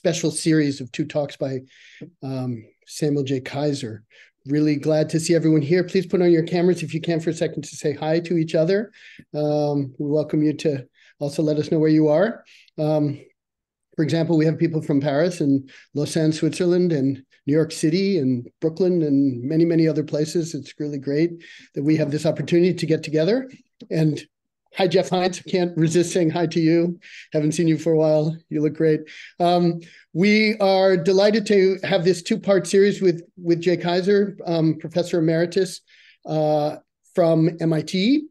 special series of two talks by um, Samuel J. Keyser. Really glad to see everyone here. Please put on your cameras if you can for a second to say hi to each other. Um, we welcome you to also let us know where you are. Um, for example, we have people from Paris and Lausanne, Switzerland, and New York City and Brooklyn and many, many other places. It's really great that we have this opportunity to get together. And hi, Jeff Hines. Can't resist saying hi to you. Haven't seen you for a while. You look great. Um, we are delighted to have this two-part series with with Jay Keyser, um, Professor Emeritus uh, from MIT.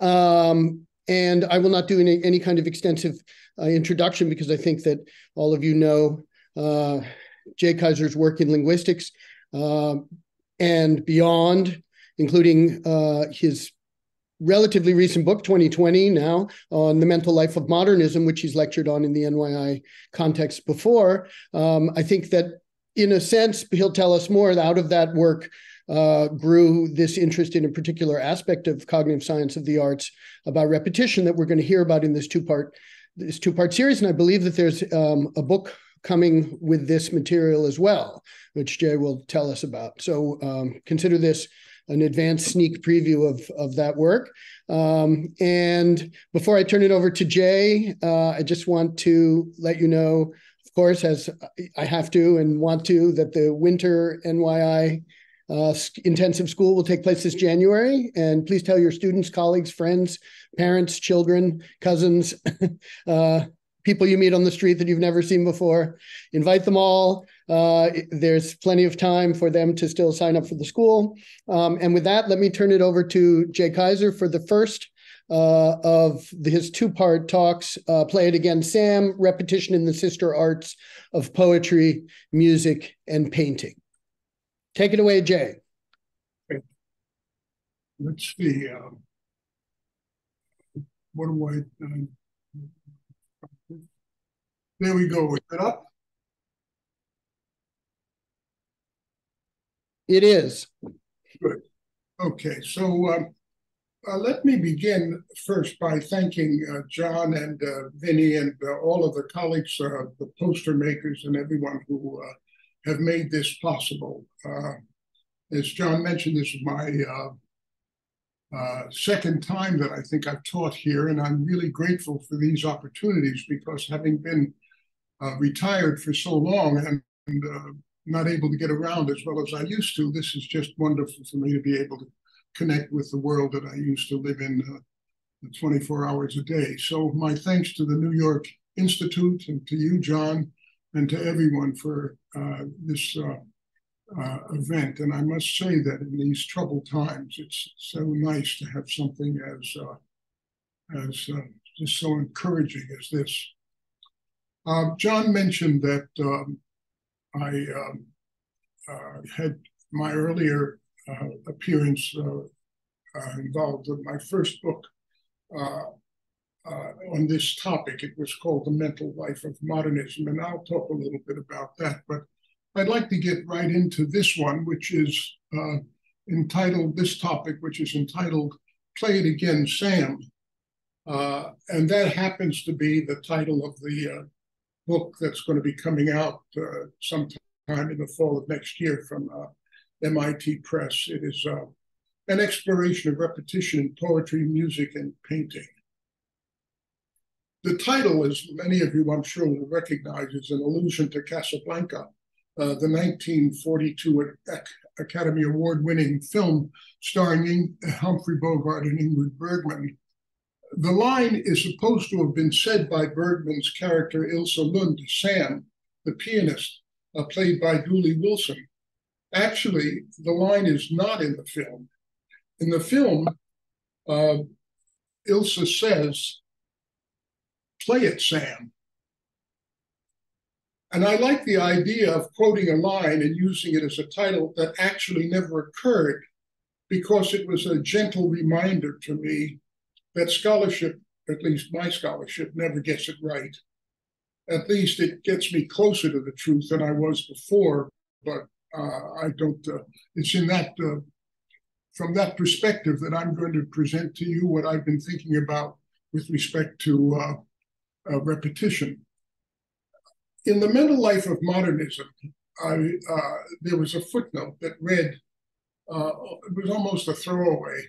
Um, and I will not do any, any kind of extensive uh, introduction because I think that all of you know uh, Jay Keyser's work in linguistics uh, and beyond, including uh, his relatively recent book, 2020 now, on the mental life of modernism, which he's lectured on in the NYI context before. Um, I think that in a sense, he'll tell us more out of that work uh, grew this interest in a particular aspect of cognitive science of the arts about repetition that we're going to hear about in this two-part this two-part series. And I believe that there's um, a book coming with this material as well, which Jay will tell us about. So um, consider this an advanced sneak preview of, of that work. Um, and before I turn it over to Jay, uh, I just want to let you know, of course, as I have to and want to, that the winter NYI uh, intensive school will take place this January. And please tell your students, colleagues, friends, parents, children, cousins, uh, people you meet on the street that you've never seen before. Invite them all. Uh, there's plenty of time for them to still sign up for the school. Um, and with that, let me turn it over to Jay Keyser for the first uh, of his two-part talks, uh, Play It Again, Sam, Repetition in the Sister Arts of Poetry, Music, and Painting. Take it away, Jay. Let's see. Um, what do I... Uh, there we go. Is it up? It is. Good. Okay, so um, uh, let me begin first by thanking uh, John and uh, Vinny and uh, all of the colleagues, uh, the poster makers, and everyone who uh, have made this possible. as John mentioned, this is my second time that I think I've taught here, and I'm really grateful for these opportunities because having been retired for so long and, and not able to get around as well as I used to, this is just wonderful for me to be able to connect with the world that I used to live in uh, 24 hours a day. So my thanks to the New York Institute and to you, John, and to everyone for uh, this uh, uh, event. And I must say that in these troubled times, it's so nice to have something as as just so encouraging as this. Uh, John mentioned that um, I um, uh, had my earlier uh, appearance uh, uh, involved in my first book uh, on this topic. It was called The Mental Life of Modernism, and I'll talk a little bit about that. But I'd like to get right into this one, which is entitled, this topic, which is entitled Play It Again, Sam. and that happens to be the title of the book that's going to be coming out uh, sometime in the fall of next year from uh, MIT Press. It is uh, an exploration of repetition in poetry, music, and painting. The title, as many of you I'm sure will recognize, is an allusion to Casablanca, uh, the 1942 Academy Award winning film starring Humphrey Bogart and Ingrid Bergman, the line is supposed to have been said by Bergman's character Ilse Lund, Sam, the pianist, uh, played by Dooley Wilson. Actually, the line is not in the film. In the film, uh, Ilse says, Play it, Sam. And I like the idea of quoting a line and using it as a title that actually never occurred because it was a gentle reminder to me that scholarship, at least my scholarship, never gets it right. At least it gets me closer to the truth than I was before, but uh, I don't. Uh, it's in that uh, from that perspective that I'm going to present to you what I've been thinking about with respect to uh, uh, repetition. in the mental life of modernism, I, uh, there was a footnote that read, it was almost a throwaway.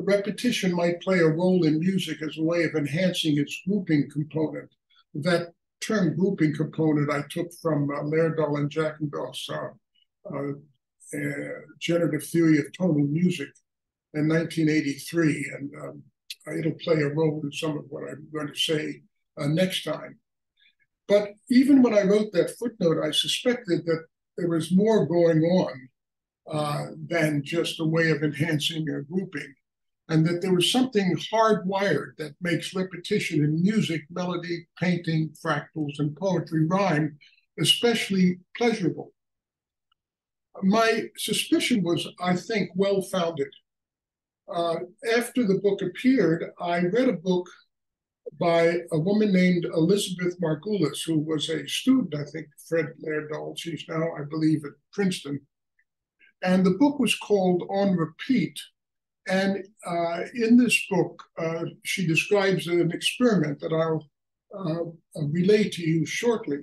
Repetition might play a role in music as a way of enhancing its grouping component. That term grouping component I took from uh, Lerdahl and Jackendoff's uh, uh, uh, generative theory of tonal music in 1983, and um, it'll play a role in some of what I'm going to say uh, next time. But even when I wrote that footnote, I suspected that there was more going on uh, than just a way of enhancing a grouping, and that there was something hardwired that makes repetition in music, melody, painting, fractals, and poetry rhyme especially pleasurable. My suspicion was, I think, well founded. Uh, after the book appeared, I read a book by a woman named Elizabeth Margulis, who was a student, I think, Fred Lerdahl. She's now, I believe, at Princeton. And the book was called On Repeat. And uh, in this book, uh, she describes an experiment that I'll uh, relay to you shortly.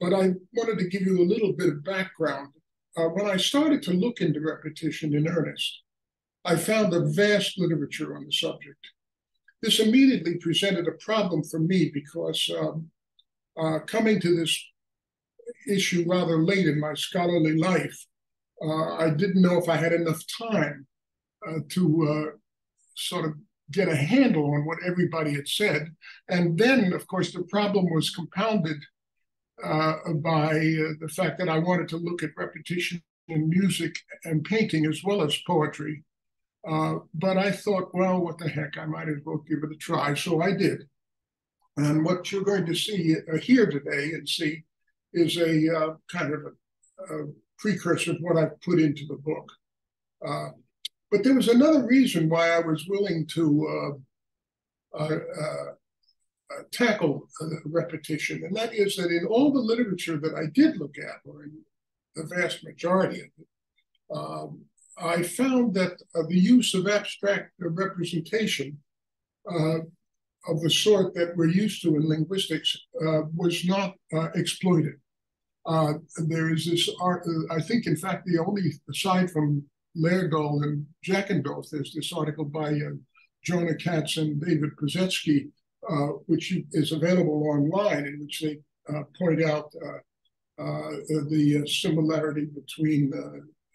But I wanted to give you a little bit of background. Uh, when I started to look into repetition in earnest, I found a vast literature on the subject. This immediately presented a problem for me because um, uh, coming to this issue rather late in my scholarly life, uh, I didn't know if I had enough time uh, to uh, sort of get a handle on what everybody had said. And then, of course, the problem was compounded uh, by uh, the fact that I wanted to look at repetition in music and painting as well as poetry. Uh, but I thought, well, what the heck, I might as well give it a try. So I did. And what you're going to see uh, here today and see is a kind of a, a, precursor of what I've put into the book. Uh, but there was another reason why I was willing to uh, tackle repetition, and that is that in all the literature that I did look at, or in the vast majority of it, um, I found that uh, the use of abstract representation uh, of the sort that we're used to in linguistics uh, was not uh, exploited. Uh, there is this art, uh, I think, in fact, the only, aside from Lerdahl and Jackendoff, there's this article by Jonah Katz and David Pesetsky, which is available online, in which they point out the similarity between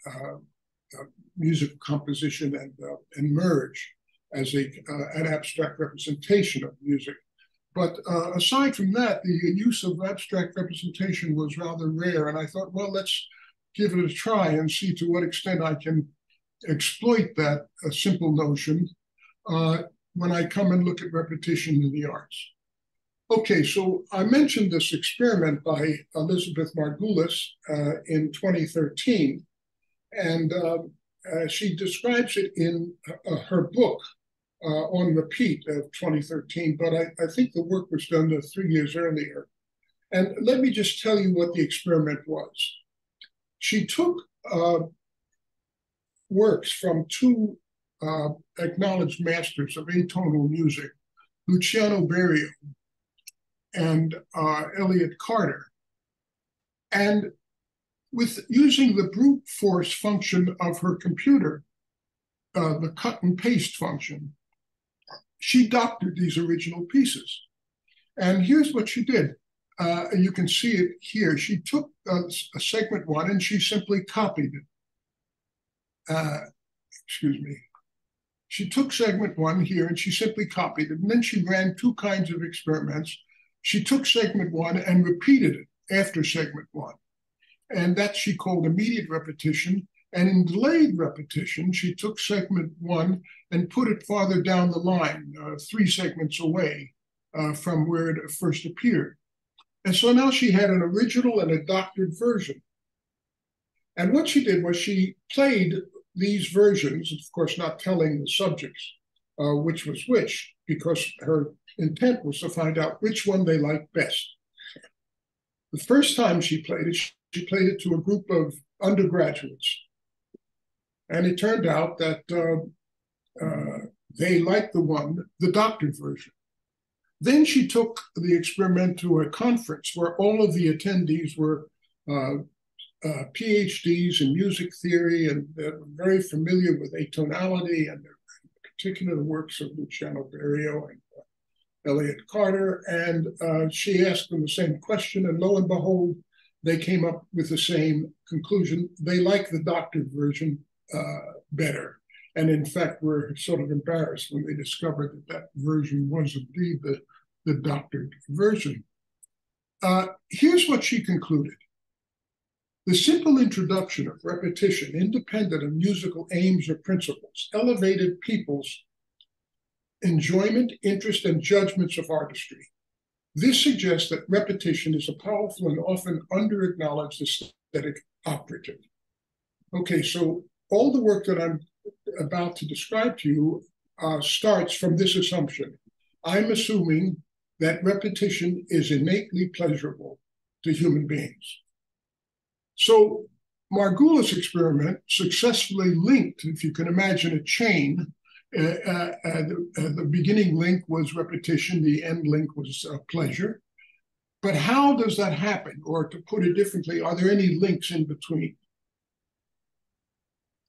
uh, musical composition and, uh, and merge as a, uh, an abstract representation of music. But uh, aside from that, the use of abstract representation was rather rare. And I thought, well, let's give it a try and see to what extent I can exploit that uh, simple notion uh, when I come and look at repetition in the arts. Okay, so I mentioned this experiment by Elizabeth Margulis in 2013 and uh, uh, she describes it in uh, her book uh, on repeat of 2013, but I, I, think the work was done three years earlier. And let me just tell you what the experiment was. She took uh, works from two uh, acknowledged masters of atonal music, Luciano Berio and Elliott Carter, and with using the brute force function of her computer, uh, the cut and paste function, she doctored these original pieces. And here's what she did. Uh, you can see it here. She took uh, a segment one and she simply copied it. Uh, excuse me. She took segment one here and she simply copied it. And then she ran two kinds of experiments. She took segment one and repeated it after segment one. And that she called immediate repetition. And in delayed repetition, she took segment one and put it farther down the line, uh, three segments away uh, from where it first appeared. And so now she had an original and a doctored version. And what she did was she played these versions, of course, not telling the subjects uh, which was which, because her intent was to find out which one they liked best. The first time she played it, she played it to a group of undergraduates. And it turned out that uh, uh, they liked the one, the doctored version. Then she took the experiment to a conference where all of the attendees were uh, uh, PhDs in music theory and were very familiar with atonality and particular the works of Luciano Berio and uh, Elliott Carter. And uh, she asked them the same question, and lo and behold, they came up with the same conclusion. They like the doctored version uh, better. And in fact, we were sort of embarrassed when they discovered that that version was indeed the, the doctored version. Uh, here's what she concluded. The simple introduction of repetition, independent of musical aims or principles, elevated people's enjoyment, interest, and judgments of artistry. This suggests that repetition is a powerful and often under-acknowledged aesthetic operative. Okay, so all the work that I'm about to describe to you uh, starts from this assumption. I'm assuming that repetition is innately pleasurable to human beings. So Margulis' experiment successfully linked, if you can imagine a chain, uh, uh, the, the, beginning link was repetition, the end link was uh, pleasure. But how does that happen? Or to put it differently, are there any links in between?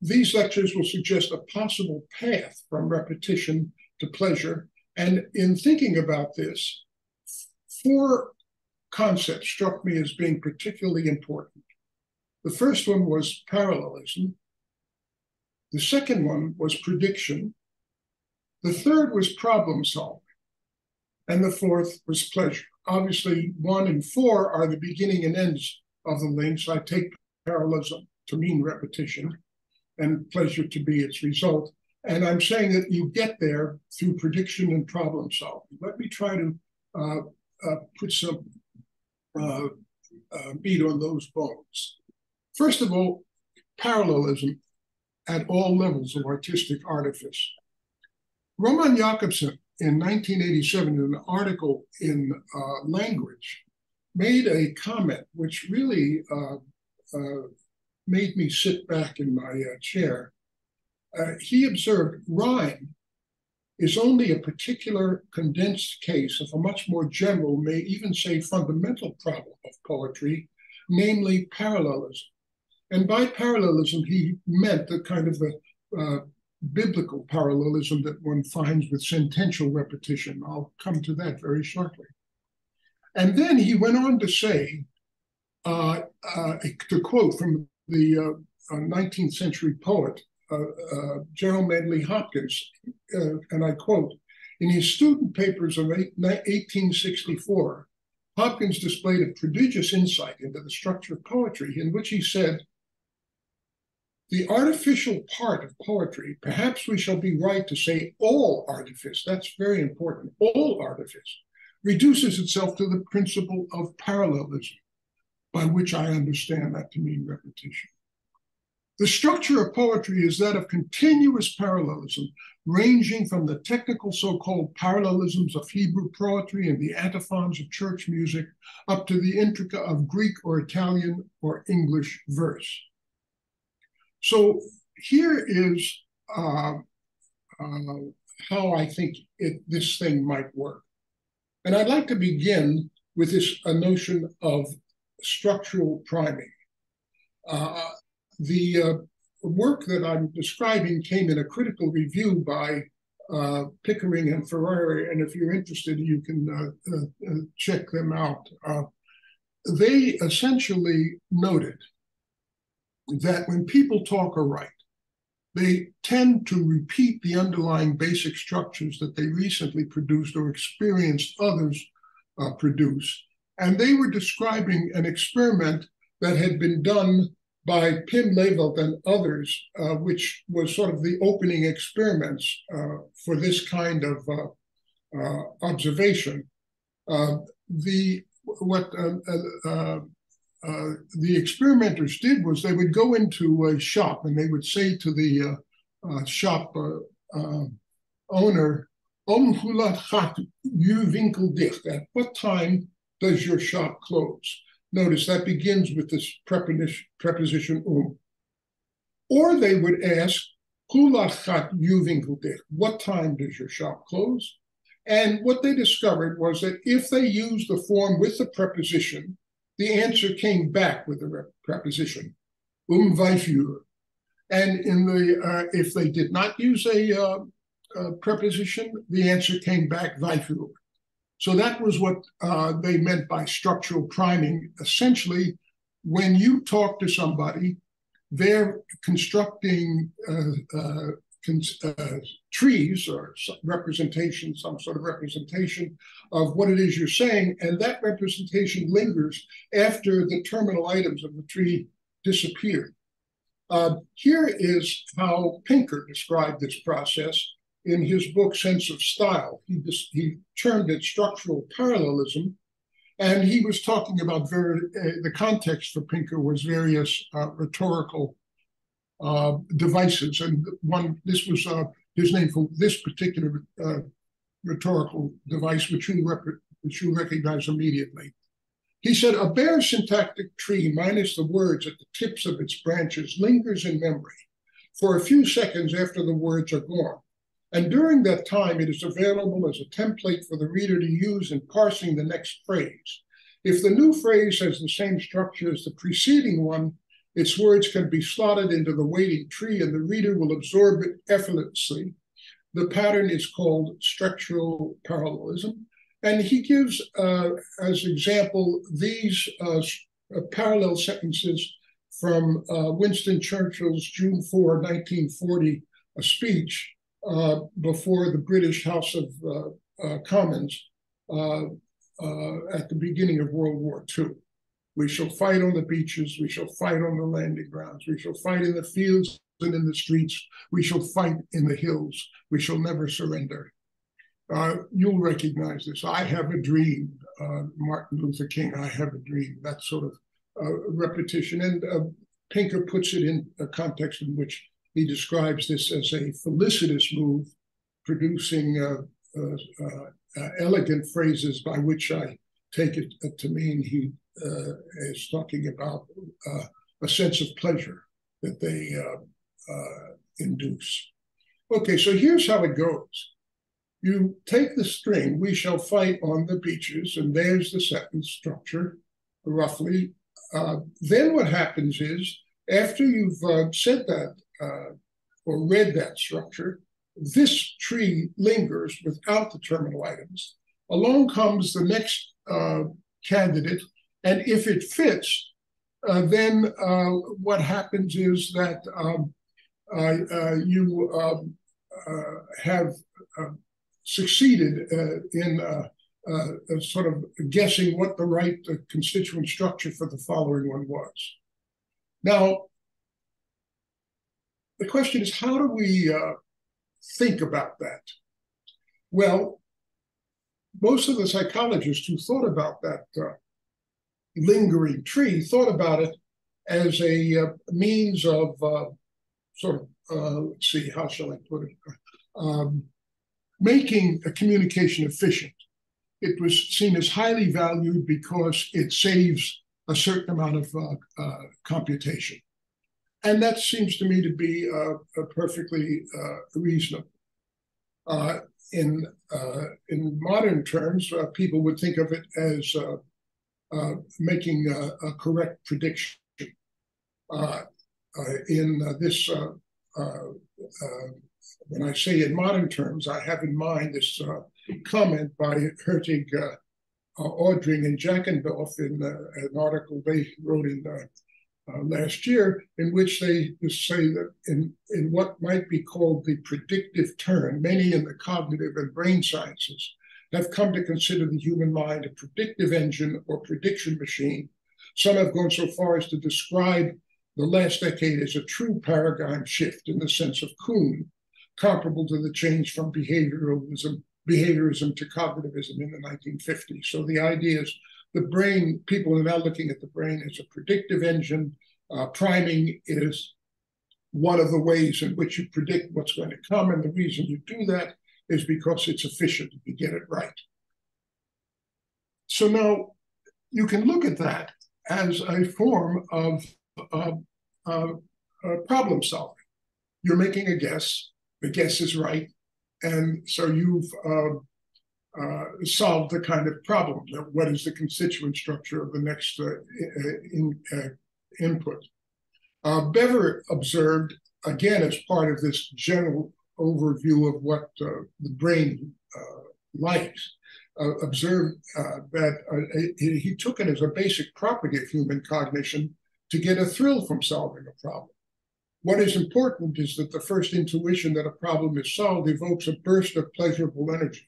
These lectures will suggest a possible path from repetition to pleasure. And in thinking about this, four concepts struck me as being particularly important. The first one was parallelism. The second one was prediction. The third was problem solving. And the fourth was pleasure. Obviously, one and four are the beginning and ends of the links. I take parallelism to mean repetition and pleasure to be its result. And I'm saying that you get there through prediction and problem solving. Let me try to uh, uh, put some uh, uh meat on those bones. First of all, parallelism at all levels of artistic artifice. Roman Jakobson in 1987, in an article in uh, Language, made a comment which really uh, made me sit back in my uh, chair. Uh, he observed rhyme is only a particular condensed case of a much more general, may even say fundamental problem of poetry, namely parallelism. And by parallelism, he meant the kind of the uh, biblical parallelism that one finds with sentential repetition. I'll come to that very shortly. And then he went on to say, uh, uh, to quote from the 19th uh, century poet, uh, uh, Gerard Manley Hopkins, and I quote, in his student papers of 1864, Hopkins displayed a prodigious insight into the structure of poetry, in which he said, the artificial part of poetry, perhaps we shall be right to say all artifice, that's very important, all artifice, reduces itself to the principle of parallelism, by which I understand that to mean repetition. The structure of poetry is that of continuous parallelism, ranging from the technical so called parallelisms of Hebrew poetry and the antiphons of church music up to the intrica of Greek or Italian or English verse. So here is uh, uh, how I think it, this thing might work. And I'd like to begin with this a notion of structural priming. Uh, the uh, work that I'm describing came in a critical review by uh, Pickering and Ferreira, and if you're interested, you can uh, uh, check them out. they essentially noted that when people talk or write, they tend to repeat the underlying basic structures that they recently produced or experienced others uh, produce. And they were describing an experiment that had been done by Pim Levelt and others, uh, which was sort of the opening experiments uh, for this kind of uh, uh, observation. Uh, the what uh, the experimenters did was they would go into a shop and they would say to the shop uh, owner, Om hulat gaat uw winkel dicht? At what time does your shop close? Notice that begins with this preposition, um. Or they would ask? What time does your shop close? And what they discovered was that if they used the form with the preposition, the answer came back with the preposition, um Weifür. And in the uh, if they did not use a, uh, a, preposition, the answer came back Weifür. So that was what uh, they meant by structural priming. Essentially, when you talk to somebody, they're constructing uh, uh, uh, trees or representation, some sort of representation of what it is you're saying, and that representation lingers after the terminal items of the tree disappear. Uh, here is how Pinker described this process in his book Sense of Style. He, he termed it structural parallelism, and he was talking about uh, the context for Pinker was various uh, rhetorical uh, devices. And one, this was uh, his name for this particular uh, rhetorical device, which you, rep- which you recognize immediately. He said, a bare syntactic tree minus the words at the tips of its branches lingers in memory for a few seconds after the words are gone. And during that time, it is available as a template for the reader to use in parsing the next phrase. If the new phrase has the same structure as the preceding one, its words can be slotted into the waiting tree and the reader will absorb it effortlessly. The pattern is called structural parallelism. And he gives uh, as example these uh, uh parallel sentences from uh, Winston Churchill's June 4, 1940 a speech uh, before the British House of uh, Commons at the beginning of World War II. We shall fight on the beaches. We shall fight on the landing grounds. We shall fight in the fields and in the streets. We shall fight in the hills. We shall never surrender. Uh, you'll recognize this. I have a dream. Uh, Martin Luther King, I have a dream. That sort of uh, repetition. And uh, Pinker puts it in a context in which he describes this as a felicitous move, producing uh, uh, elegant phrases by which I take it to mean he uh, is talking about uh, a sense of pleasure that they uh, induce. Okay, so here's how it goes. You take the string, we shall fight on the beaches, and there's the sentence structure, roughly. Uh, then what happens is, after you've uh, said that uh, or read that structure, this tree lingers without the terminal items. Along comes the next candidate and if it fits, uh, then uh, what happens is that um, uh, uh you um, uh, have uh, succeeded in sort of guessing what the right constituent structure for the following one was. Now, the question is, how do we think about that? Well, most of the psychologists who thought about that lingering tree thought about it as a uh, means of uh, sort of, uh, let's see, how shall I put it, um, making a communication efficient. It was seen as highly valued because it saves a certain amount of uh, uh, computation. And that seems to me to be uh, perfectly uh, reasonable. Uh, in, uh, in modern terms, people would think of it as uh, making a, a, correct prediction. Uh, uh, in this, when I say in modern terms, I have in mind this comment by Hertig, Audring, and Jackendoff in an article they wrote in uh, last year, in which they say that in, in what might be called the predictive turn, many in the cognitive and brain sciences have come to consider the human mind a predictive engine or prediction machine. Some have gone so far as to describe the last decade as a true paradigm shift in the sense of Kuhn, comparable to the change from behavioralism, behaviorism to cognitivism in the 1950s. So the idea is the brain, people are now looking at the brain as a predictive engine. Uh, priming is one of the ways in which you predict what's going to come. And the reason you do that is because it's efficient you get it right. So now you can look at that as a form of uh, uh, uh, problem solving. You're making a guess, the guess is right, and so you've uh, uh, solve the kind of problem. that What is the constituent structure of the next uh, in, uh, input? Uh, Bever observed, again, as part of this general overview of what uh, the brain likes, observed that he took it as a basic property of human cognition to get a thrill from solving a problem. What is important is that the first intuition that a problem is solved evokes a burst of pleasurable energy.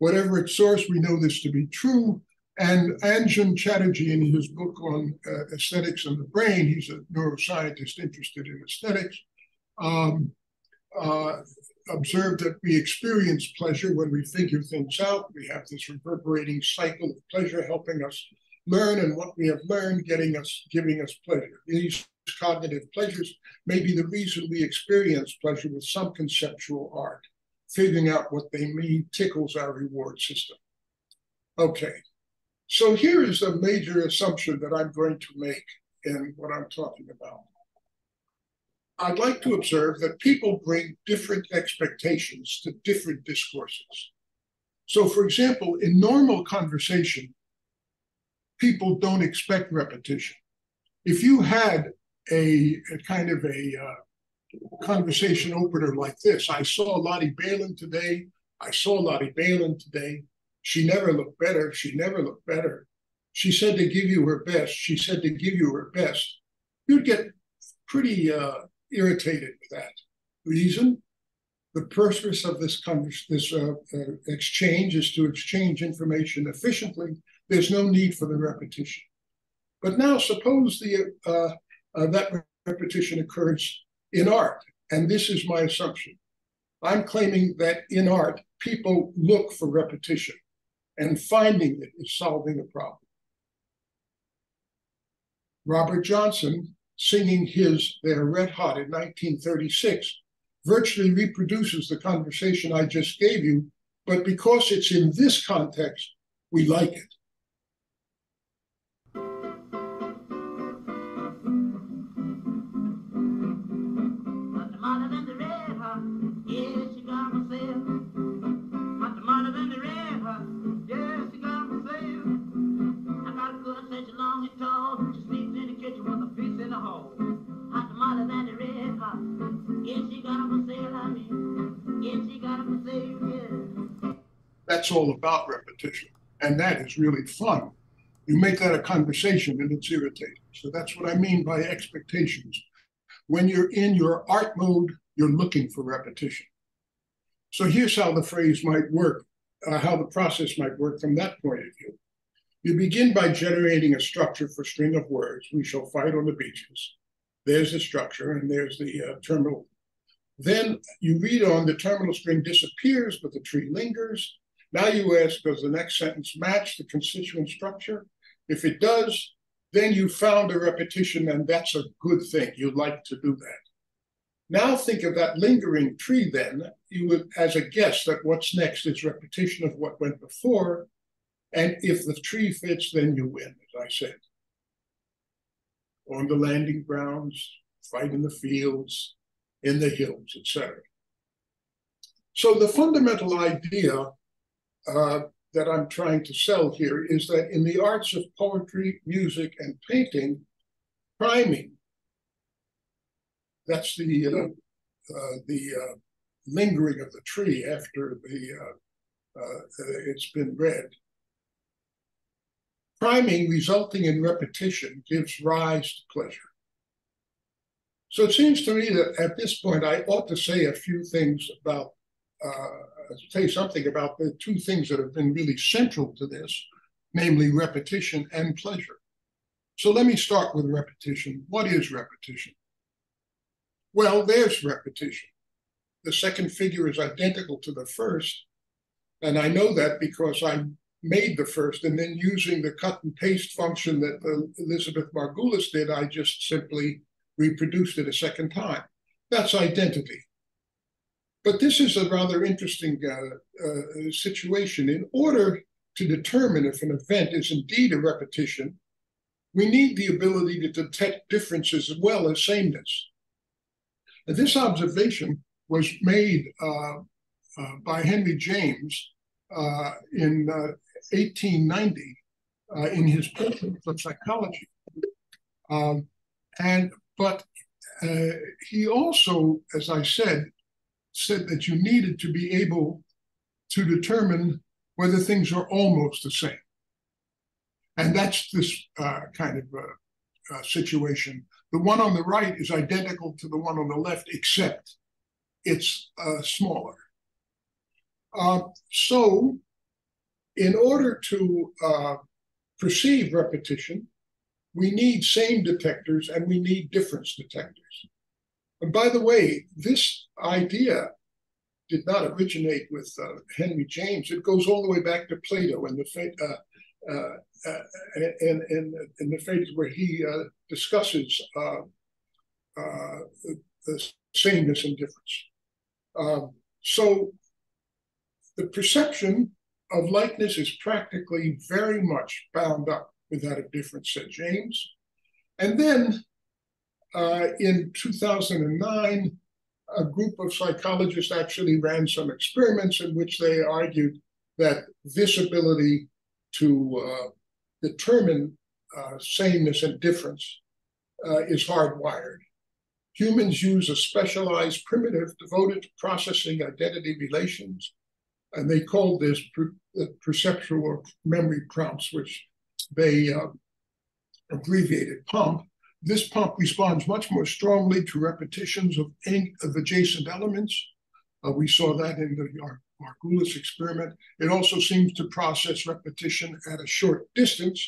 Whatever its source, we know this to be true. And Anjan Chatterjee, in his book on uh, aesthetics and the brain, he's a neuroscientist interested in aesthetics, um, uh, observed that we experience pleasure when we figure things out. We have this reverberating cycle of pleasure helping us learn, and what we have learned getting us, giving us pleasure. These cognitive pleasures may be the reason we experience pleasure with some conceptual art figuring out what they mean tickles our reward system. Okay, so here is a major assumption that I'm going to make in what I'm talking about. I'd like to observe that people bring different expectations to different discourses. So, for example, in normal conversation, people don't expect repetition. If you had a, a kind of a uh, conversation opener like this. I saw Lottie Balin today. I saw Lottie Balin today. She never looked better. She never looked better. She said to give you her best. She said to give you her best. You'd get pretty uh, irritated with that. Reason? The purpose of this, this uh, uh, exchange is to exchange information efficiently. There's no need for the repetition. But now suppose the uh, uh, that repetition occurs in art. And this is my assumption. I'm claiming that in art, people look for repetition, and finding it is solving a problem. Robert Johnson, singing his They're Red Hot in 1936, virtually reproduces the conversation I just gave you, but because it's in this context, we like it. That's all about repetition. And that is really fun. You make that a conversation and it's irritating. So that's what I mean by expectations. When you're in your art mode, you're looking for repetition. So here's how the phrase might work, uh, how the process might work from that point of view. You begin by generating a structure for string of words. We shall fight on the beaches. There's the structure, and there's the uh, terminal. Then you read on, the terminal string disappears, but the tree lingers. Now you ask, does the next sentence match the constituent structure? If it does, then you found a repetition, and that's a good thing. You'd like to do that. Now think of that lingering tree, then, you would, as a guess that what's next is repetition of what went before. And if the tree fits, then you win, as I said on the landing grounds, fight in the fields, in the hills, etc. So the fundamental idea uh, that I'm trying to sell here is that in the arts of poetry, music, and painting, priming, that's the uh, uh, the uh, lingering of the tree after the uh, it's been read, Priming resulting in repetition gives rise to pleasure. So it seems to me that at this point I ought to say a few things about, uh, say something about the two things that have been really central to this, namely repetition and pleasure. So let me start with repetition. What is repetition? Well, there's repetition. The second figure is identical to the first. And I know that because I made the first, and then using the cut and paste function that uh, Elizabeth Margulis did, I just simply reproduced it a second time. That's identity. But this is a rather interesting uh, uh, situation. In order to determine if an event is indeed a repetition, we need the ability to detect differences as well as sameness. And this observation was made uh, uh, by Henry James uh, in 1890 uh, in his Principles of Psychology. Um, and but he also, as I said, said that you needed to be able to determine whether things are almost the same. And that's this uh, kind of uh, uh, situation. The one on the right is identical to the one on the left, except it's uh, smaller. Uh, so, in order to uh, perceive repetition, we need same detectors and we need difference detectors. And by the way, this idea did not originate with uh, Henry James. It goes all the way back to Plato and the uh, uh, uh, and, and, and the Phaedo where he uh, discusses uh, the, sameness and difference. Um, so the perception of likeness is practically very much bound up with that of difference, said James. And then uh, in 2009, a group of psychologists actually ran some experiments in which they argued that this ability to uh, determine uh, sameness and difference uh, is hardwired. Humans use a specialized primitive devoted to processing identity relations, and they called this per- perceptual memory prompts, which they uh, abbreviated PUMP. This pump responds much more strongly to repetitions of of adjacent elements. Uh, we saw that in the Margulis experiment. It also seems to process repetition at a short distance.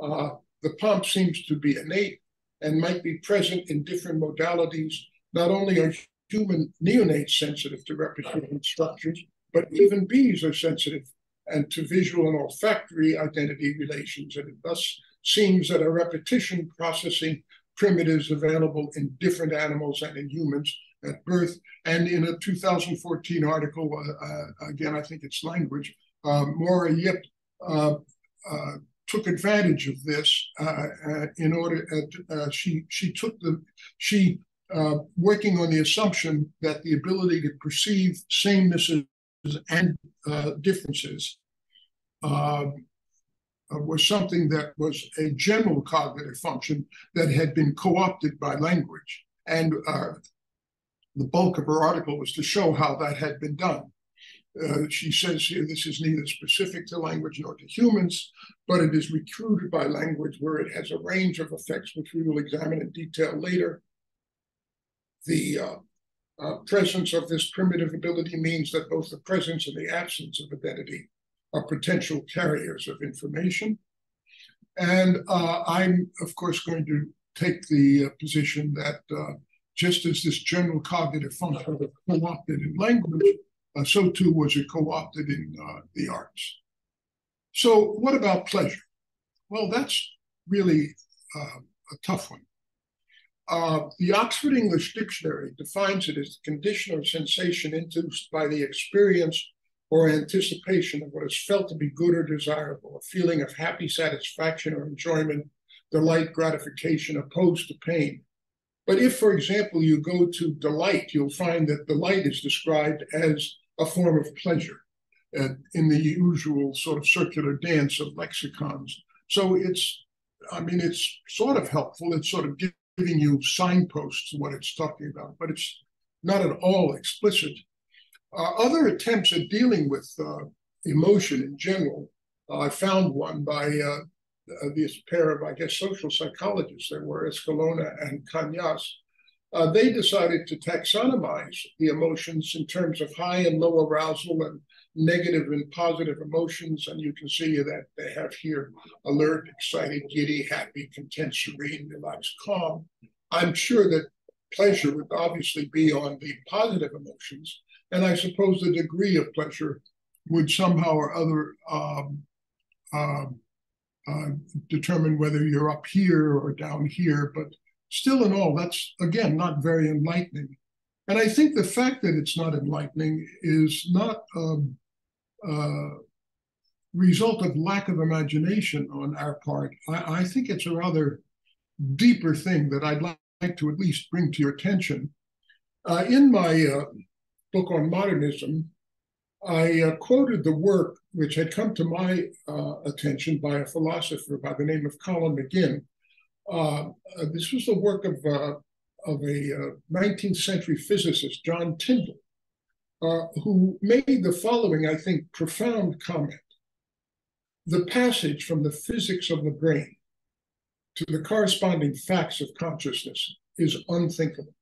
Uh, the pump seems to be innate and might be present in different modalities. Not only are human neonates sensitive to repetition structures, but even bees are sensitive and to visual and olfactory identity relations. And thus seems that a repetition processing primitives available in different animals and in humans at birth. And in a 2014 article, uh, uh, again, I think it's language, uh, Moira Yip uh, uh, took advantage of this uh, in order, she, she took the, she, working on the assumption that the ability to perceive samenesses and differences um, uh, was something that was a general cognitive function that had been co-opted by language. And uh, the bulk of her article was to show how that had been done. Uh, she says here this is neither specific to language nor to humans, but it is recruited by language where it has a range of effects, which we will examine in detail later. The uh, uh, presence of this primitive ability means that both the presence and the absence of identity are potential carriers of information. And uh, I'm, of course, going to take the uh, position that uh, just as this general cognitive function was co-opted in language, uh, so too was it co-opted in uh, the arts. So what about pleasure? Well, that's really uh, a tough one. the Oxford English Dictionary defines it as the condition of sensation induced by the experience or anticipation of what is felt to be good or desirable, a feeling of happy satisfaction or enjoyment, delight, gratification, opposed to pain. But if, for example, you go to delight, you'll find that delight is described as a form of pleasure uh, in the usual sort of circular dance of lexicons. So it's, I mean, it's sort of helpful. It's sort of giving you signposts to what it's talking about, but it's not at all explicit. Uh, other attempts at dealing with uh, emotion in general, uh, I found one by uh, uh, this pair of, I guess, social psychologists. There were Escalona and Cañas. They decided to taxonomize the emotions in terms of high and low arousal and negative and positive emotions. And you can see that they have here alert, excited, giddy, happy, content, serene, relaxed, calm. I'm sure that pleasure would obviously be on the positive emotions and I suppose the degree of pleasure would somehow or other um, um, uh, determine whether you're up here or down here. But still, in all, that's again not very enlightening. And I think the fact that it's not enlightening is not um, uh, result of lack of imagination on our part. I, I, think it's a rather deeper thing that I'd like to at least bring to your attention. Uh, in my uh, book on modernism, I uh, quoted the work which had come to my uh, attention by a philosopher by the name of Colin McGinn. Uh, uh this was the work of, uh, of a 19th uh, century physicist, John Tyndall, who made the following, I think, profound comment. The passage from the physics of the brain to the corresponding facts of consciousness is unthinkable.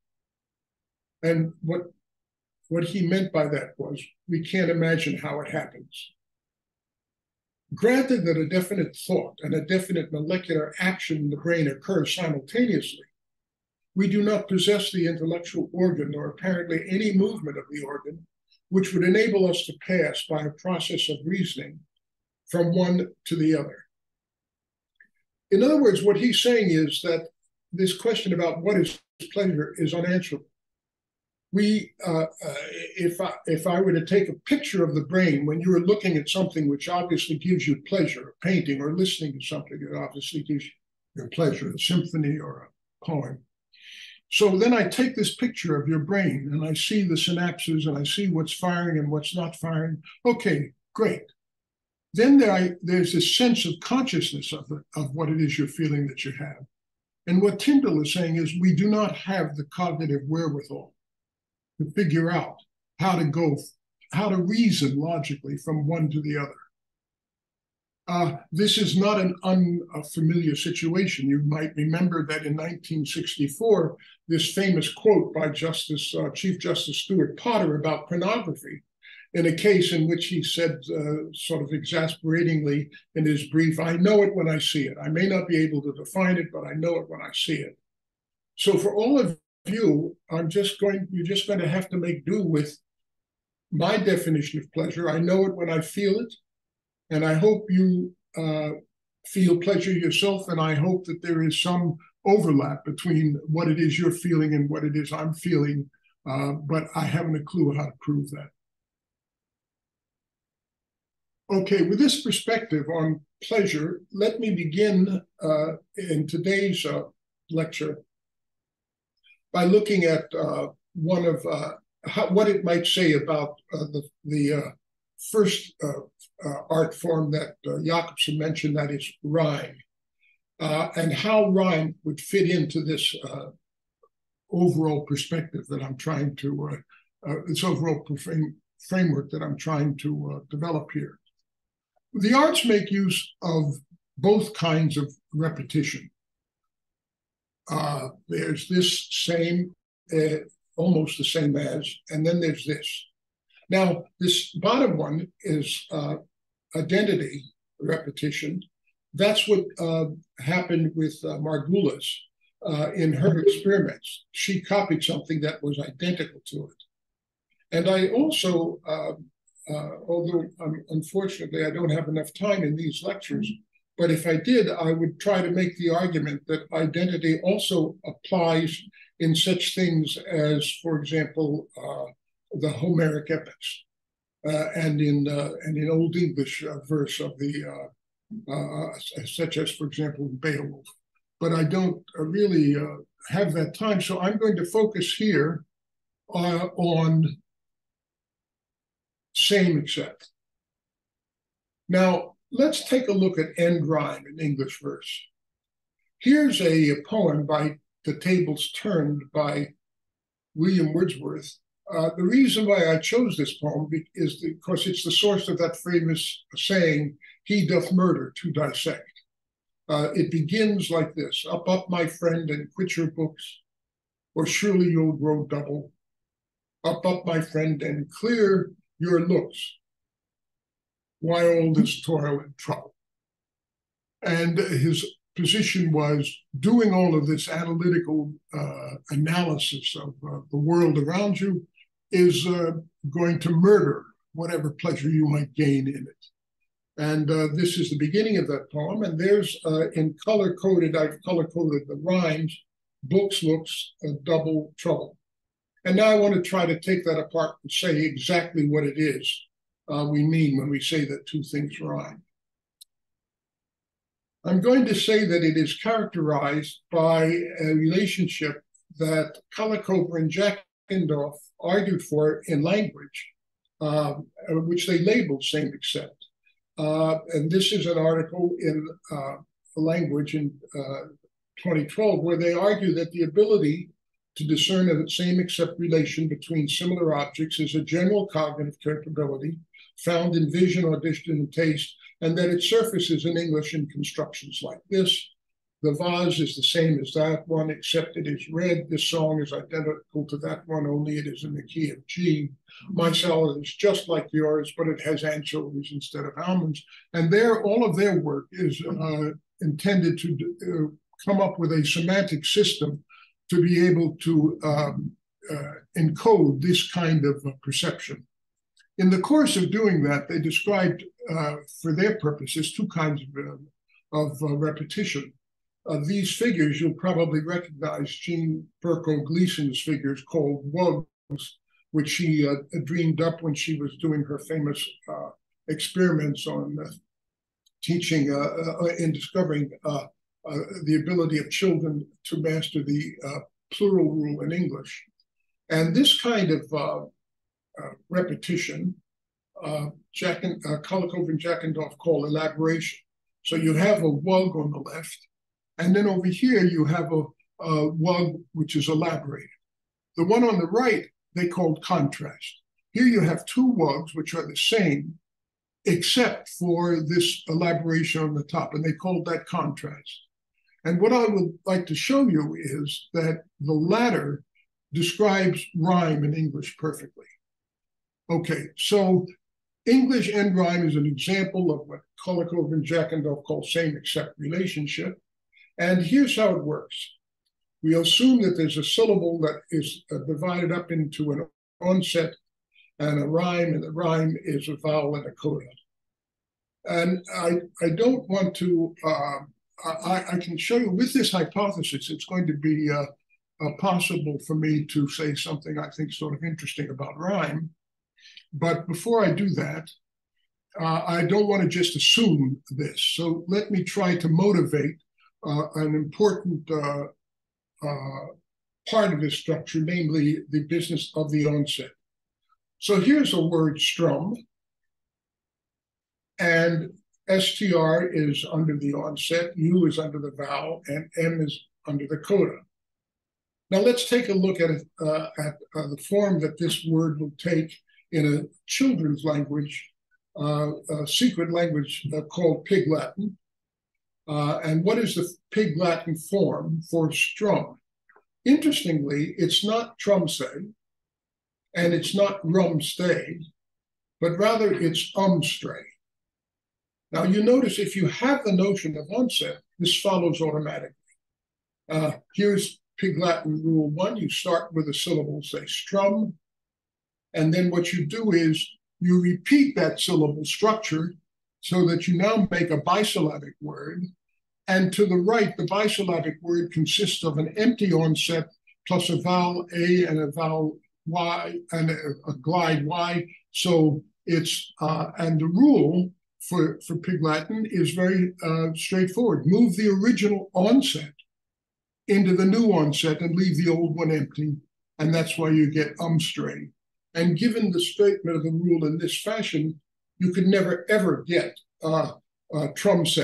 And what what he meant by that was we can't imagine how it happens. Granted that a definite thought and a definite molecular action in the brain occur simultaneously, we do not possess the intellectual organ or apparently any movement of the organ which would enable us to pass by a process of reasoning from one to the other. In other words, what he's saying is that this question about what is pleasure is unanswerable we uh, uh, if I if I were to take a picture of the brain when you are looking at something which obviously gives you pleasure, a painting or listening to something that obviously gives you pleasure, a symphony or a poem. So then I take this picture of your brain and I see the synapses and I see what's firing and what's not firing. Okay, great. Then there I, there's this sense of consciousness of, the, of what it is you're feeling that you have. And what Tyndall is saying is we do not have the cognitive wherewithal to figure out how to go, how to reason logically from one to the other. Uh, this is not an unfamiliar situation. You might remember that in 1964, this famous quote by Justice uh, Chief Justice Stewart Potter about pornography, in a case in which he said, uh, sort of exasperatingly in his brief, "I know it when I see it. I may not be able to define it, but I know it when I see it." So, for all of you, I'm just going, you're just going to have to make do with my definition of pleasure. I know it when I feel it. And I hope you uh, feel pleasure yourself. And I hope that there is some overlap between what it is you're feeling and what it is I'm feeling. Uh, but I haven't a clue how to prove that. Okay, with this perspective on pleasure, let me begin uh, in today's uh, lecture by looking at uh, one of uh, how, what it might say about uh, the, the uh, first uh, uh, art form that Jakobson mentioned, that is rhyme, and how rhyme would fit into this overall perspective that I'm trying to, this overall frame, framework that I'm trying to develop here. The arts make use of both kinds of repetition uh, there's this same, uh, almost the same as, and then there's this. Now, this bottom one is uh, identity repetition. That's what uh, happened with uh, Margulis uh, in her experiments. She copied something that was identical to it. And I also, although um, unfortunately I don't have enough time in these lectures, but if I did, I would try to make the argument that identity also applies in such things as, for example, uh, the Homeric epics, uh, and in uh, and in Old English uh, verse of the uh, uh, such as, for example, Beowulf. But I don't really have that time, so I'm going to focus here on same except. Now, let's take a look at end rhyme in English verse. Here's a, a poem by The Tables Turned by William Wordsworth. Uh, the reason why I chose this poem is because it's the source of that famous saying, he doth murder to dissect. Uh, it begins like this Up, up, my friend, and quit your books, or surely you'll grow double. Up, up, my friend, and clear your looks, why all this toil and trouble? And his position was doing all of this analytical uh, analysis of uh, the world around you is uh, going to murder whatever pleasure you might gain in it. And uh, this is the beginning of that poem. And there's uh, in color coded, I've color coded the rhymes, books, looks, double trouble. And now I want to try to take that apart and say exactly what it is uh, we mean when we say that two things rhyme. I'm going to say that it is characterized by a relationship that Culicover and Jackendoff argued for in language uh, which they labeled same except. Uh, and this is an article in uh, language in uh, 2012 where they argue that the ability to discern a same except relation between similar objects is a general cognitive capability found in vision, audition, and taste, and that it surfaces in English in constructions like this. The vase is the same as that one, except it is red. This song is identical to that one, only it is in the key of G. My salad is just like yours, but it has anchovies instead of almonds. And there, all of their work is uh, intended to uh, come up with a semantic system to be able to um, uh, encode this kind of perception. In the course of doing that, they described, uh, for their purposes, two kinds of, uh, of uh, repetition. Uh, these figures, you'll probably recognize Jean Berko Gleason's figures called wugs, which she uh, dreamed up when she was doing her famous experiments on teaching and discovering uh, the ability of children to master the uh, plural rule in English. And this kind of uh, Uh, repetition, uh, Jack and, uh, Culicover and call elaboration. So you have a wug on the left, and then over here you have a, a wug which is elaborated. The one on the right they called contrast. Here you have two wugs which are the same, except for this elaboration on the top, and they called that contrast. And what I would like to show you is that the latter describes rhyme in English perfectly. Okay, so English end rhyme is an example of what Culicover and Jackendoff call same except relationship. And here's how it works. We assume that there's a syllable that is uh, divided up into an onset and a rhyme, and the rhyme is a vowel and a coda. And I, I don't want to uh, I, I, can show you with this hypothesis, it's going to be uh, uh, possible for me to say something I think sort of interesting about rhyme. But before I do that, uh, I don't want to just assume this. So let me try to motivate uh, an important uh, uh, part of this structure, namely the business of the onset. So here's a word strum. And STR is under the onset, U is under the vowel, and M is under the coda. Now let's take a look at, uh, at uh, the form that this word will take in a children's language, uh, a secret language uh, called Pig Latin. Uh, and what is the Pig Latin form for strum? Interestingly, it's not trumse, and it's not rumstay, but rather it's umstray. Now, you notice if you have the notion of onset, this follows automatically. Uh, here's Pig Latin rule one you start with a syllable, say strum, and then what you do is you repeat that syllable structure so that you now make a bisyllabic word. And to the right, the bisyllabic word consists of an empty onset plus a vowel A and a vowel Y and a, a glide Y. So it's, uh, and the rule for, for Pig Latin is very uh, straightforward. Move the original onset into the new onset and leave the old one empty. And that's why you get umstray. And given the statement of the rule in this fashion, you could never ever get uh, uh, trumse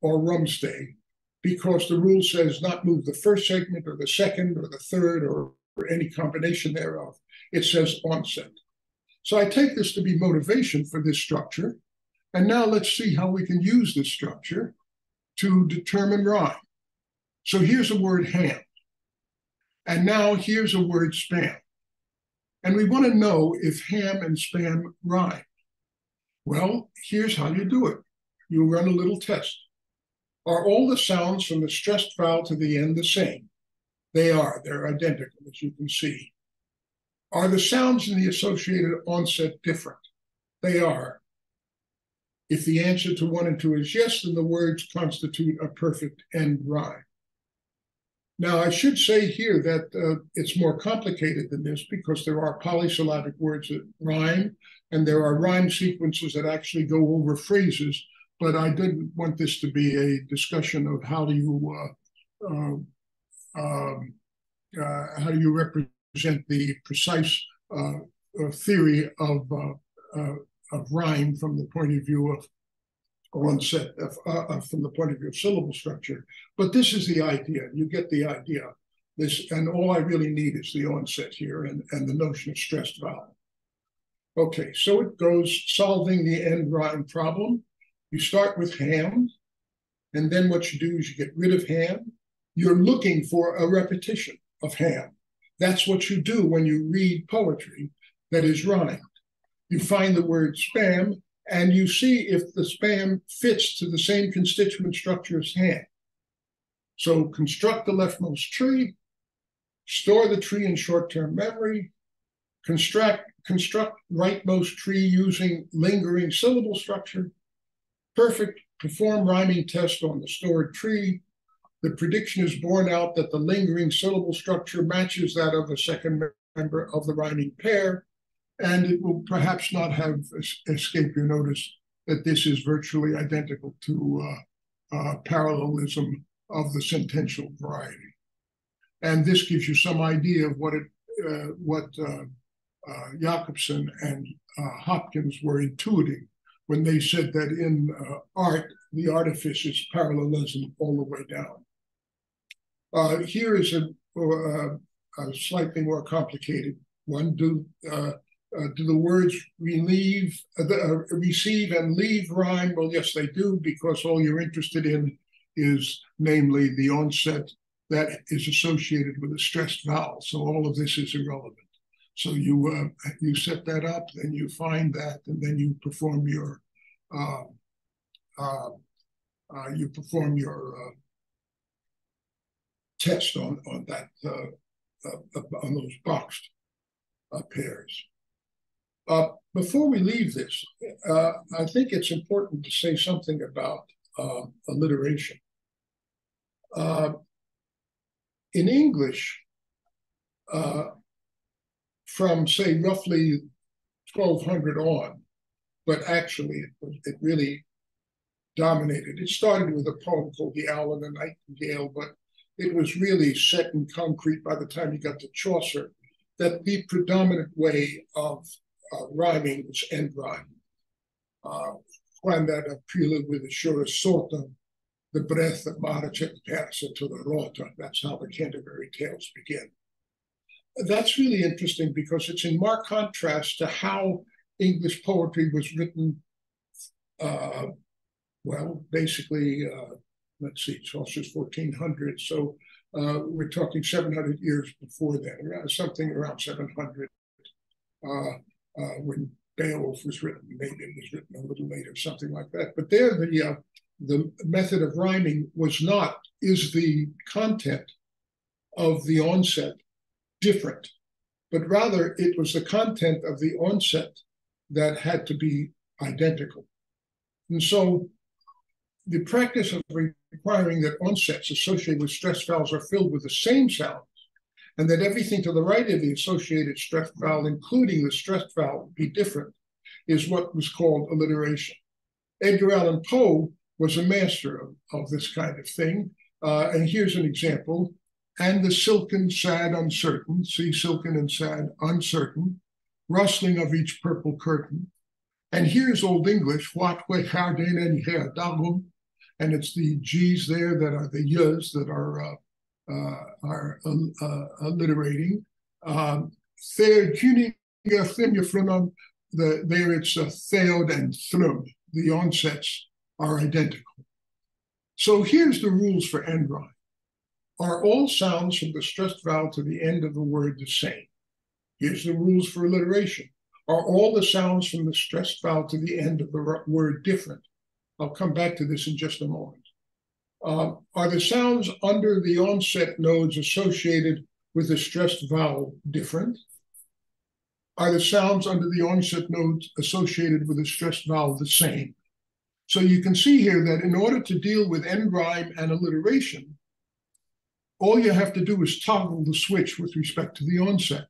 or rumstay because the rule says not move the first segment or the second or the third or, or any combination thereof. It says onset. So I take this to be motivation for this structure. And now let's see how we can use this structure to determine rhyme. So here's a word ham. And now here's a word spam. And we want to know if ham and spam rhyme. Well, here's how you do it. You run a little test. Are all the sounds from the stressed vowel to the end the same? They are. They're identical, as you can see. Are the sounds in the associated onset different? They are. If the answer to one and two is yes, then the words constitute a perfect end rhyme. Now, I should say here that uh, it's more complicated than this because there are polysyllabic words that rhyme, and there are rhyme sequences that actually go over phrases. But I didn't want this to be a discussion of how do you uh, um, um uh, how do you represent the precise uh, uh, theory of uh, uh, of rhyme from the point of view of onset of, uh, from the point of view of syllable structure. But this is the idea. You get the idea. This and all I really need is the onset here and, and the notion of stressed vowel. Okay, so it goes solving the end rhyme problem. You start with ham, and then what you do is you get rid of ham. You're looking for a repetition of ham. That's what you do when you read poetry that is rhymed. You find the word spam and you see if the spam fits to the same constituent structure as ham. So construct the leftmost tree, store the tree in short-term memory, construct, construct rightmost tree using lingering syllable structure, perfect, perform rhyming test on the stored tree. The prediction is borne out that the lingering syllable structure matches that of the second member of the rhyming pair, and it will perhaps not have escaped your notice that this is virtually identical to uh, uh, parallelism of the sentential variety. And this gives you some idea of what it, uh, what uh, uh, Jakobson and uh, Hopkins were intuiting when they said that in art, the artifice is parallelism all the way down. here is a, a, slightly more complicated one. Do uh, do the words relieve, uh, uh, receive and leave rhyme? Well, yes, they do, because all you're interested in is namely the onset that is associated with a stressed vowel. So all of this is irrelevant. So you uh, you set that up, then you find that, and then you perform your uh, you perform your test on on that on those boxed pairs. Uh, before we leave this, uh, I think it's important to say something about uh, alliteration. In English, uh, from say roughly 1200 on, but actually it, it really dominated. It started with a poem called The Owl and the Nightingale, but it was really set in concrete by the time you got to Chaucer that the predominant way of uh, rhyming was end rhyme. Uh, era pila with the sure sort of the breath of Marachet pass into the rota. That's how the Canterbury Tales begin. That's really interesting because it's in marked contrast to how English poetry was written. Uh, well, basically, uh, let's see, Chaucer's 1400. So uh, we're talking 700 years before then, something around 700. Uh, when Beowulf was written. Maybe it was written a little later, something like that. But there, the uh, the method of rhyming was not is the content of the onset different, but rather it was the content of the onset that had to be identical. And so the practice of requiring that onsets associated with stress vowels are filled with the same sound and that everything to the right of the associated stress vowel, including the stress vowel, be different, is what was called alliteration. Edgar Allan Poe was a master of, of this kind of thing. Uh, and here's an example. And the silken, sad, uncertain, see silken and sad, uncertain, rustling of each purple curtain. And here's Old English, what we harden and here and it's the G's there that are the Y's that are uh, are uh, alliterating. Um, the, there it's a theod and thrub. The onsets are identical. So here's the rules for end rhyme. Are all sounds from the stressed vowel to the end of the word the same? Here's the rules for alliteration. Are all the sounds from the stressed vowel to the end of the word different? I'll come back to this in just a moment. Uh, are the sounds under the onset nodes associated with the stressed vowel different? Are the sounds under the onset nodes associated with the stressed vowel the same? So you can see here that in order to deal with end rhyme and alliteration, all you have to do is toggle the switch with respect to the onset.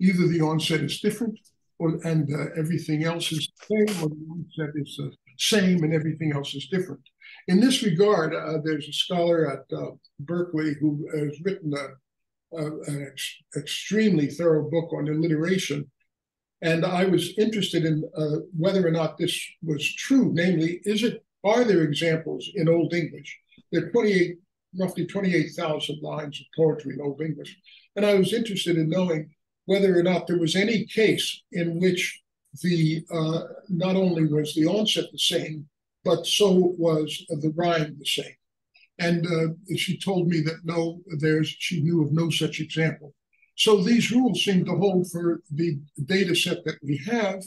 Either the onset is different or and uh, everything else is the same, or the onset is the same and everything else is different. In this regard, uh, there's a scholar at uh, Berkeley who has written a, a, an ex extremely thorough book on alliteration. And I was interested in uh, whether or not this was true. Namely, is it are there examples in Old English? There are 28, roughly 28,000 lines of poetry in Old English. And I was interested in knowing whether or not there was any case in which the uh, not only was the onset the same, but so was the rhyme the same. And uh, she told me that no, there's she knew of no such example. So these rules seem to hold for the data set that we have.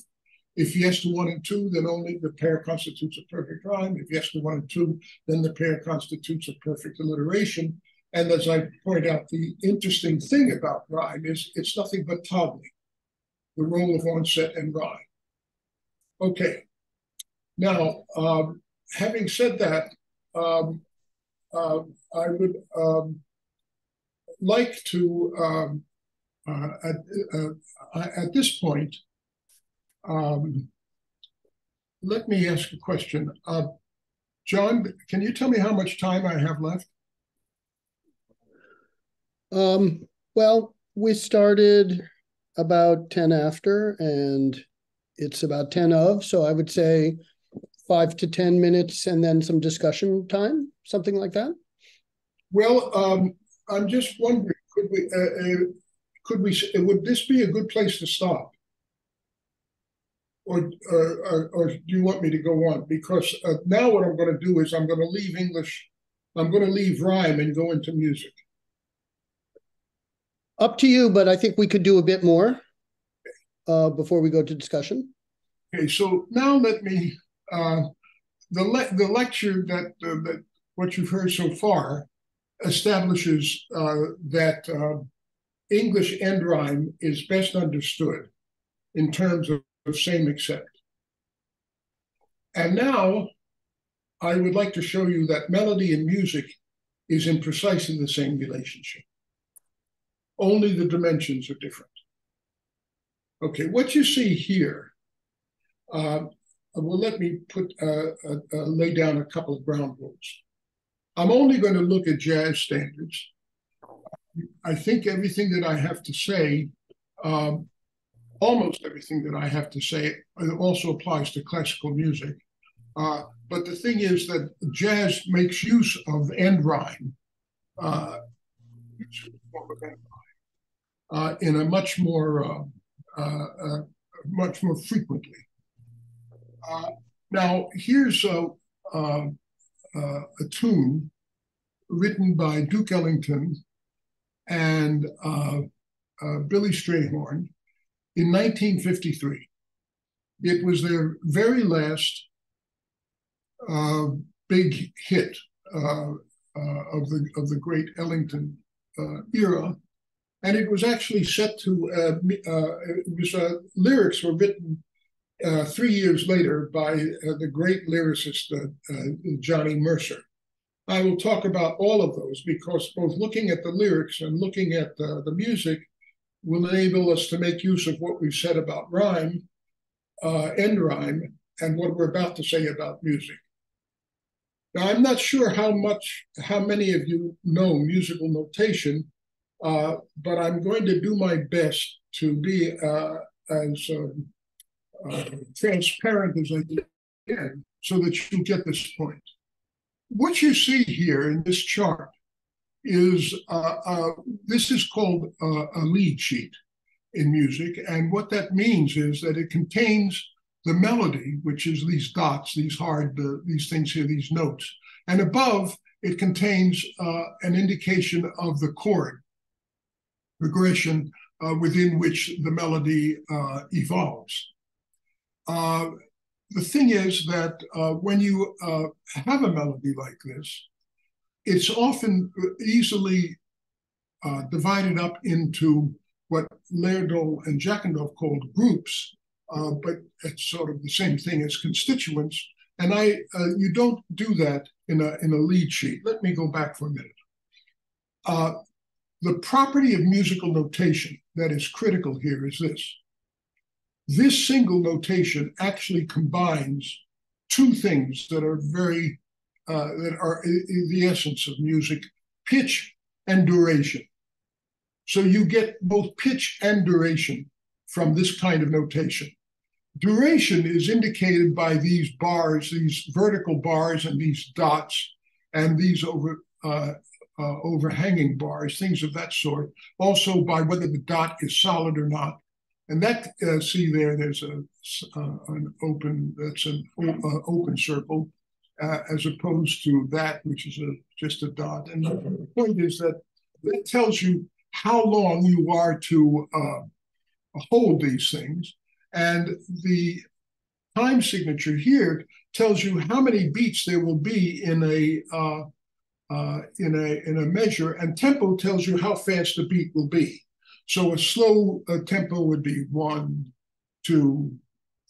If yes to one and two, then only the pair constitutes a perfect rhyme. If yes to one and two, then the pair constitutes a perfect alliteration. And as I point out, the interesting thing about rhyme is it's nothing but toggling, the role of onset and rhyme. Okay. Now, um, having said that, um, uh, I would um, like to, um, uh, at, uh, at this point, um, let me ask a question. Uh, John, can you tell me how much time I have left? Um, well, we started about 10 after and it's about 10 of, so I would say five to 10 minutes and then some discussion time, something like that? Well, um, I'm just wondering, could we, uh, uh, could we, would this be a good place to stop? Or, or, or, do you want me to go on? Because uh, now what I'm going to do is I'm going to leave English, I'm going to leave rhyme and go into music. Up to you, but I think we could do a bit more uh, before we go to discussion. Okay, so now let me uh, the le- the lecture that uh, that what you've heard so far establishes uh, that uh, English end rhyme is best understood in terms of, of same except. And now I would like to show you that melody and music is in precisely the same relationship. Only the dimensions are different. Okay, what you see here uh, well, let me put uh, uh, uh, lay down a couple of ground rules. I'm only going to look at jazz standards. I think everything that I have to say, um, almost everything that I have to say, also applies to classical music. Uh, but the thing is that jazz makes use of end rhyme, uh, uh, in a much more, much more frequently. Uh, now, here's a, a, a, tune written by Duke Ellington and uh, uh, Billy Strayhorn in 1953. It was their very last uh, big hit uh, of the of the great Ellington era, and it was actually set to uh, uh, it was uh, lyrics were written uh, three years later by uh, the great lyricist uh, uh, Johnny Mercer. I will talk about all of those because both looking at the lyrics and looking at uh, the music will enable us to make use of what we've said about rhyme, end rhyme, and what we're about to say about music. Now, I'm not sure how much, how many of you know musical notation, but I'm going to do my best to be as um, uh, transparent as I can so that you get this point. What you see here in this chart is uh, uh, this is called a lead sheet in music. And what that means is that it contains the melody, which is these dots, these hard, uh, these things here, these notes. And above, it contains uh, an indication of the chord progression within which the melody evolves. Uh, the thing is that uh, when you uh, have a melody like this, it's often easily uh, divided up into what Lerdahl and Jackendoff called groups, uh, but it's sort of the same thing as constituents. And I, you don't do that in a in a lead sheet. Let me go back for a minute. the property of musical notation that is critical here is this this single notation actually combines two things that are very, uh, that are the essence of music pitch and duration. So you get both pitch and duration from this kind of notation. Duration is indicated by these bars, these vertical bars and these dots, and these over uh, uh, overhanging bars, things of that sort. Also by whether the dot is solid or not. And that, uh, see there, there's a uh, an open, that's an uh, open circle, uh, as opposed to that, which is a just a dot. And the point is that that tells you how long you are to hold these things. And the time signature here tells you how many beats there will be in a uh, uh, in a in a measure, and tempo tells you how fast the beat will be. So a slow uh, tempo would be one, two,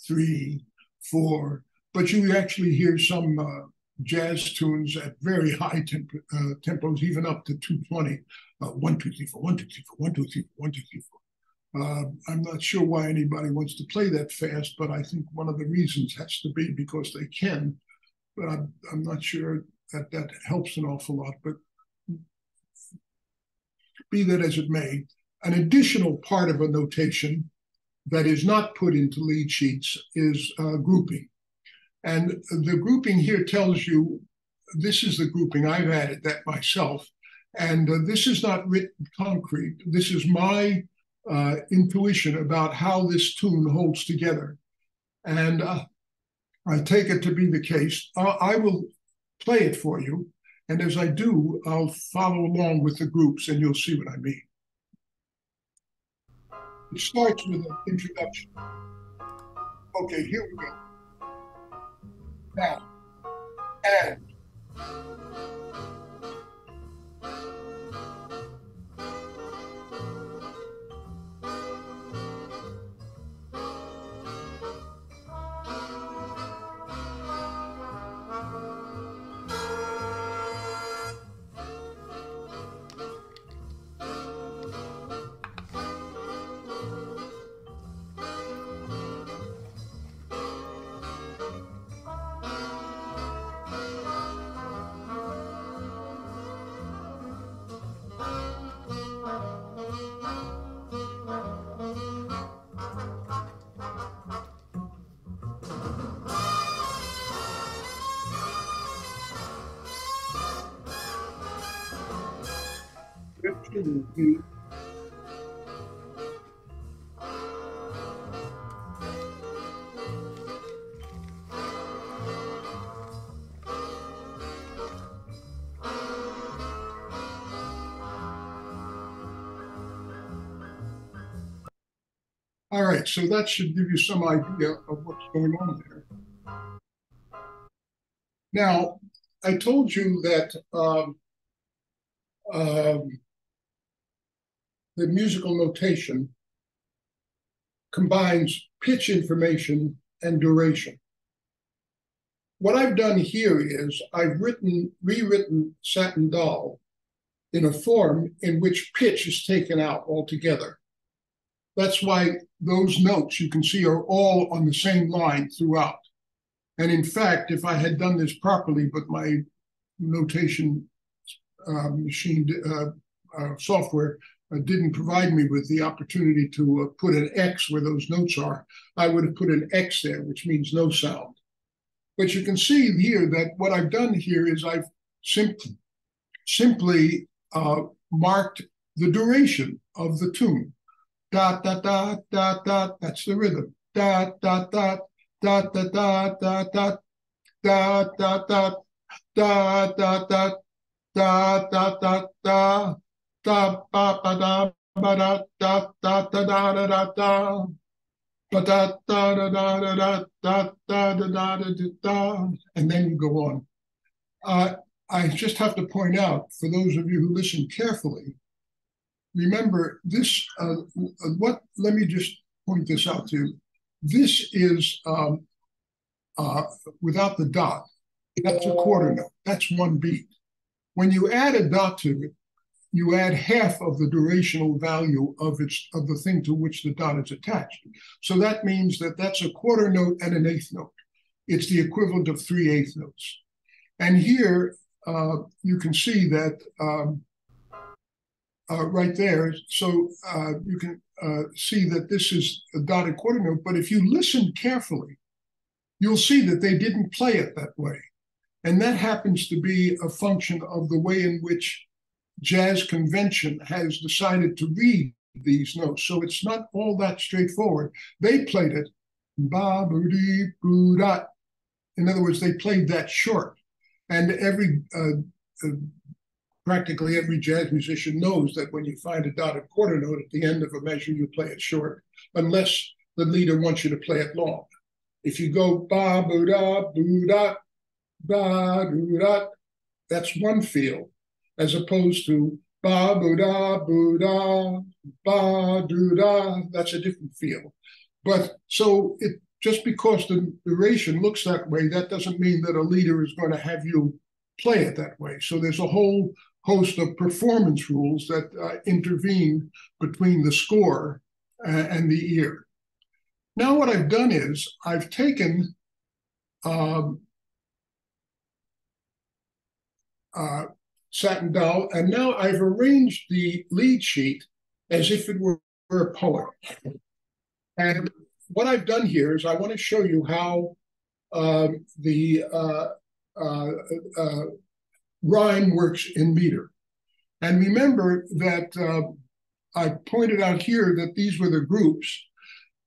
three, four. But you actually hear some uh, jazz tunes at very high temp uh, tempos, even up to 220. Uh, one, two, three, four, one, two, three, four, one, two, three, four, one, two, three, four. Uh, I'm not sure why anybody wants to play that fast, but I think one of the reasons has to be because they can. But I'm, I'm not sure that that helps an awful lot. But be that as it may, an additional part of a notation that is not put into lead sheets is uh, grouping. And the grouping here tells you this is the grouping. I've added that myself. And uh, this is not written concrete. This is my uh, intuition about how this tune holds together. And uh, I take it to be the case. Uh, I will play it for you. And as I do, I'll follow along with the groups and you'll see what I mean. It starts with an introduction. Okay, here we go. Now, and All right, so that should give you some idea of what's going on there. Now, I told you that um, um, the musical notation combines pitch information and duration. What I've done here is I've written, rewritten Satin Doll in a form in which pitch is taken out altogether. That's why those notes you can see are all on the same line throughout. And in fact, if I had done this properly, but my notation uh, machine uh, uh, software didn't provide me with the opportunity to uh, put an X where those notes are, I would have put an X there, which means no sound. But you can see here that what I've done here is I've simply simply uh, marked the duration of the tune da da da da da. That's the rhythm. Da da da da da da da da da da da da da da da da da da da ba ba da ba da da da da da da da da ba da da da da da da da da da da da da and then you go on. Uh, I just have to point out for those of you who listen carefully remember this, uh, what, let me just point this out to you. This is um, uh, without the dot. That's a quarter note. That's one beat. When you add a dot to it, you add half of the durational value of its of the thing to which the dot is attached. So that means that that's a quarter note and an eighth note. It's the equivalent of three eighth notes. And here uh, you can see that um, uh, right there. So uh, you can uh, see that this is a dotted quarter note, but if you listen carefully, you'll see that they didn't play it that way. And that happens to be a function of the way in which jazz convention has decided to read these notes. So it's not all that straightforward. They played it ba. In other words, they played that short. And every uh, uh, practically every jazz musician knows that when you find a dotted quarter note at the end of a measure, you play it short, unless the leader wants you to play it long. If you go ba boo da boo da ba doo da, that's one feel, as opposed to ba boo da boo da ba doo da. That's a different feel. But so it just because the duration looks that way, that doesn't mean that a leader is going to have you play it that way. So there's a whole host of performance rules that uh, intervene between the score uh, and the ear. Now, what I've done is I've taken um, uh, Satin Doll, and now I've arranged the lead sheet as if it were, a poem. And what I've done here is I want to show you how um, the uh, uh, uh, rhyme works in meter. And remember that uh, I pointed out here that these were the groups,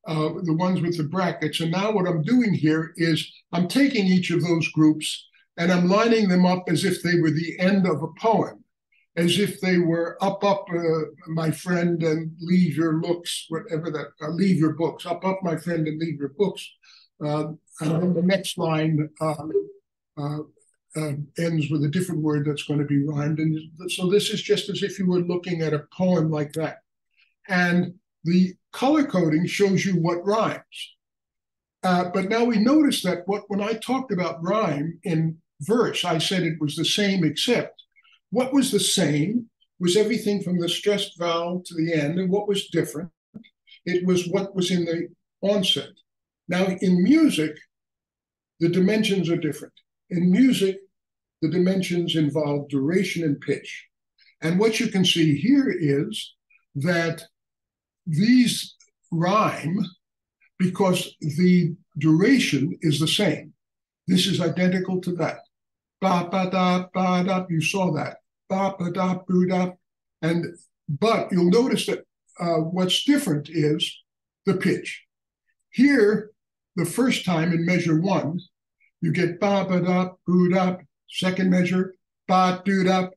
uh, the ones with the brackets. And now what I'm doing here is I'm taking each of those groups and I'm lining them up as if they were the end of a poem as if they were up, up, uh, my friend, and leave your looks, whatever that, uh, leave your books, up, up, my friend, and leave your books. Uh, and the next line um, uh, uh, ends with a different word that's going to be rhymed. And so this is just as if you were looking at a poem like that. And the color coding shows you what rhymes. Uh, but now we notice that what when I talked about rhyme in verse, I said it was the same except what was the same was everything from the stressed vowel to the end, and what was different, it was what was in the onset. Now, in music, the dimensions are different. In music, the dimensions involve duration and pitch. And what you can see here is that these rhyme because the duration is the same. This is identical to that ba ba da ba da. You saw that ba ba da boo da, and but you'll notice that uh, what's different is the pitch. Here, the first time in measure one, you get ba ba da boo da. Second measure ba doo da.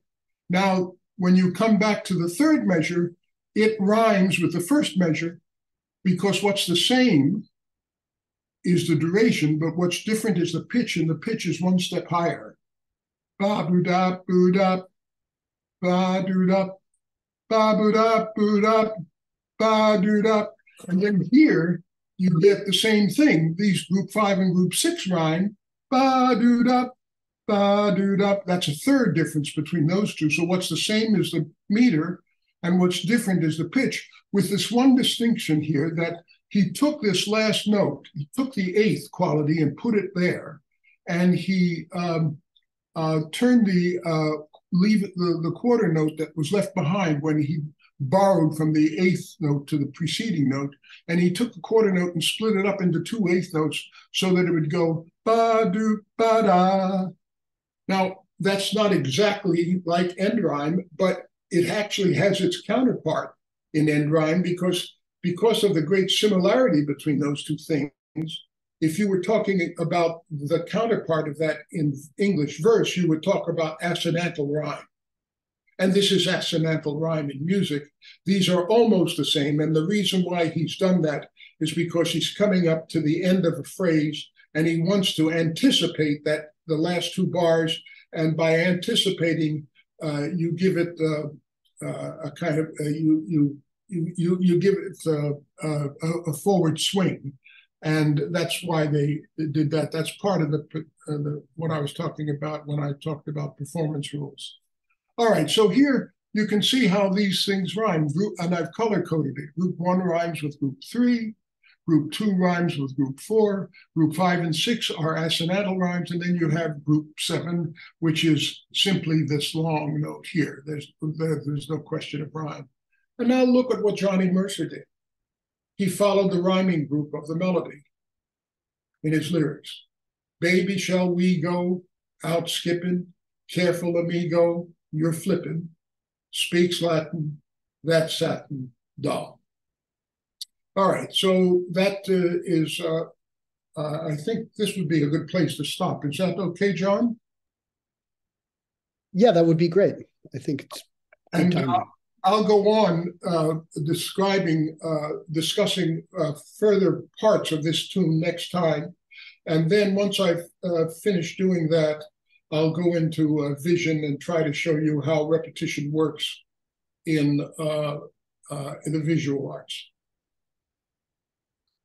Now, when you come back to the third measure, it rhymes with the first measure because what's the same is the duration, but what's different is the pitch, and the pitch is one step higher ba boo da boo da ba doo da ba boo da boo da ba doo da. And then here you get the same thing. These group five and group six rhyme ba doo da ba doo da. That's a third difference between those two. So what's the same is the meter, and what's different is the pitch. With this one distinction here that he took this last note, he took the eighth quality and put it there, and he um, uh, turned the uh, leave the, the quarter note that was left behind when he borrowed from the eighth note to the preceding note, and he took the quarter note and split it up into two eighth notes so that it would go ba do ba da. Now that's not exactly like end rhyme, but it actually has its counterpart in end rhyme because because of the great similarity between those two things if you were talking about the counterpart of that in English verse, you would talk about assonantal rhyme. And this is assonantal rhyme in music. These are almost the same. And the reason why he's done that is because he's coming up to the end of a phrase and he wants to anticipate that the last two bars. And by anticipating, uh, you give it uh, uh, a kind of, uh, you, you, you, you give it uh, uh, a, a forward swing and that's why they did that. That's part of the, uh, the, what I was talking about when I talked about performance rules. All right, so here you can see how these things rhyme, group, and I've color coded it. Group one rhymes with group three, group two rhymes with group four, group five and six are assonantal rhymes, and then you have group seven, which is simply this long note here. There's there, there's no question of rhyme. And now look at what Johnny Mercer did. He followed the rhyming group of the melody in his lyrics. Baby, shall we go out skipping? Careful, amigo, you're flipping. Speaks Latin, that satin doll. All right, so that uh, is. Uh, uh, I think this would be a good place to stop. Is that okay, John? Yeah, that would be great. I think it's. And I'll go on uh, describing, uh, discussing uh, further parts of this tune next time. And then once I've uh, finished doing that, I'll go into vision and try to show you how repetition works in, uh, uh, in the visual arts.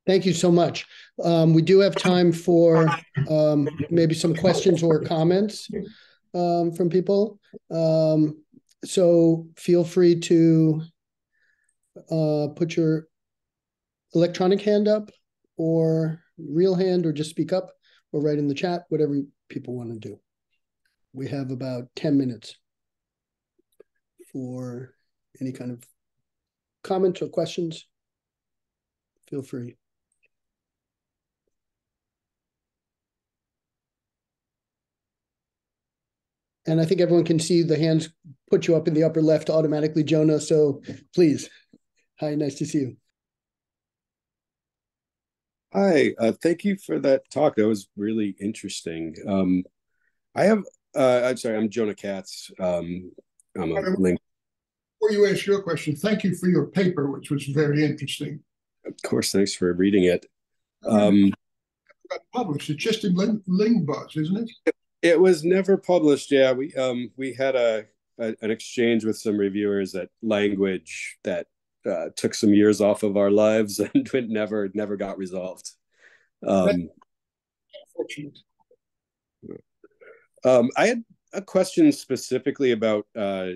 Thank you so much. Um, we do have time for um, maybe some questions or comments um, from people. Um, so feel free to uh, put your electronic hand up or real hand or just speak up or write in the chat, whatever people want to do. We have about 10 minutes for any kind of comments or questions. Feel free. And I think everyone can see the hands put you up in the upper left automatically, Jonah. So please. Hi, nice to see you. Hi, uh, thank you for that talk. That was really interesting. Um, I have, uh, I'm sorry, I'm Jonah Katz. Um, I'm a link. Before you ask your question, thank you for your paper, which was very interesting. Of course, thanks for reading it. Um, got published. It's just in Ling, Lingbuzz, isn't it? It was never published. Yeah, we um we had a, a an exchange with some reviewers at Language that uh, took some years off of our lives and it never never got resolved. Um, Um, I had a question specifically about uh,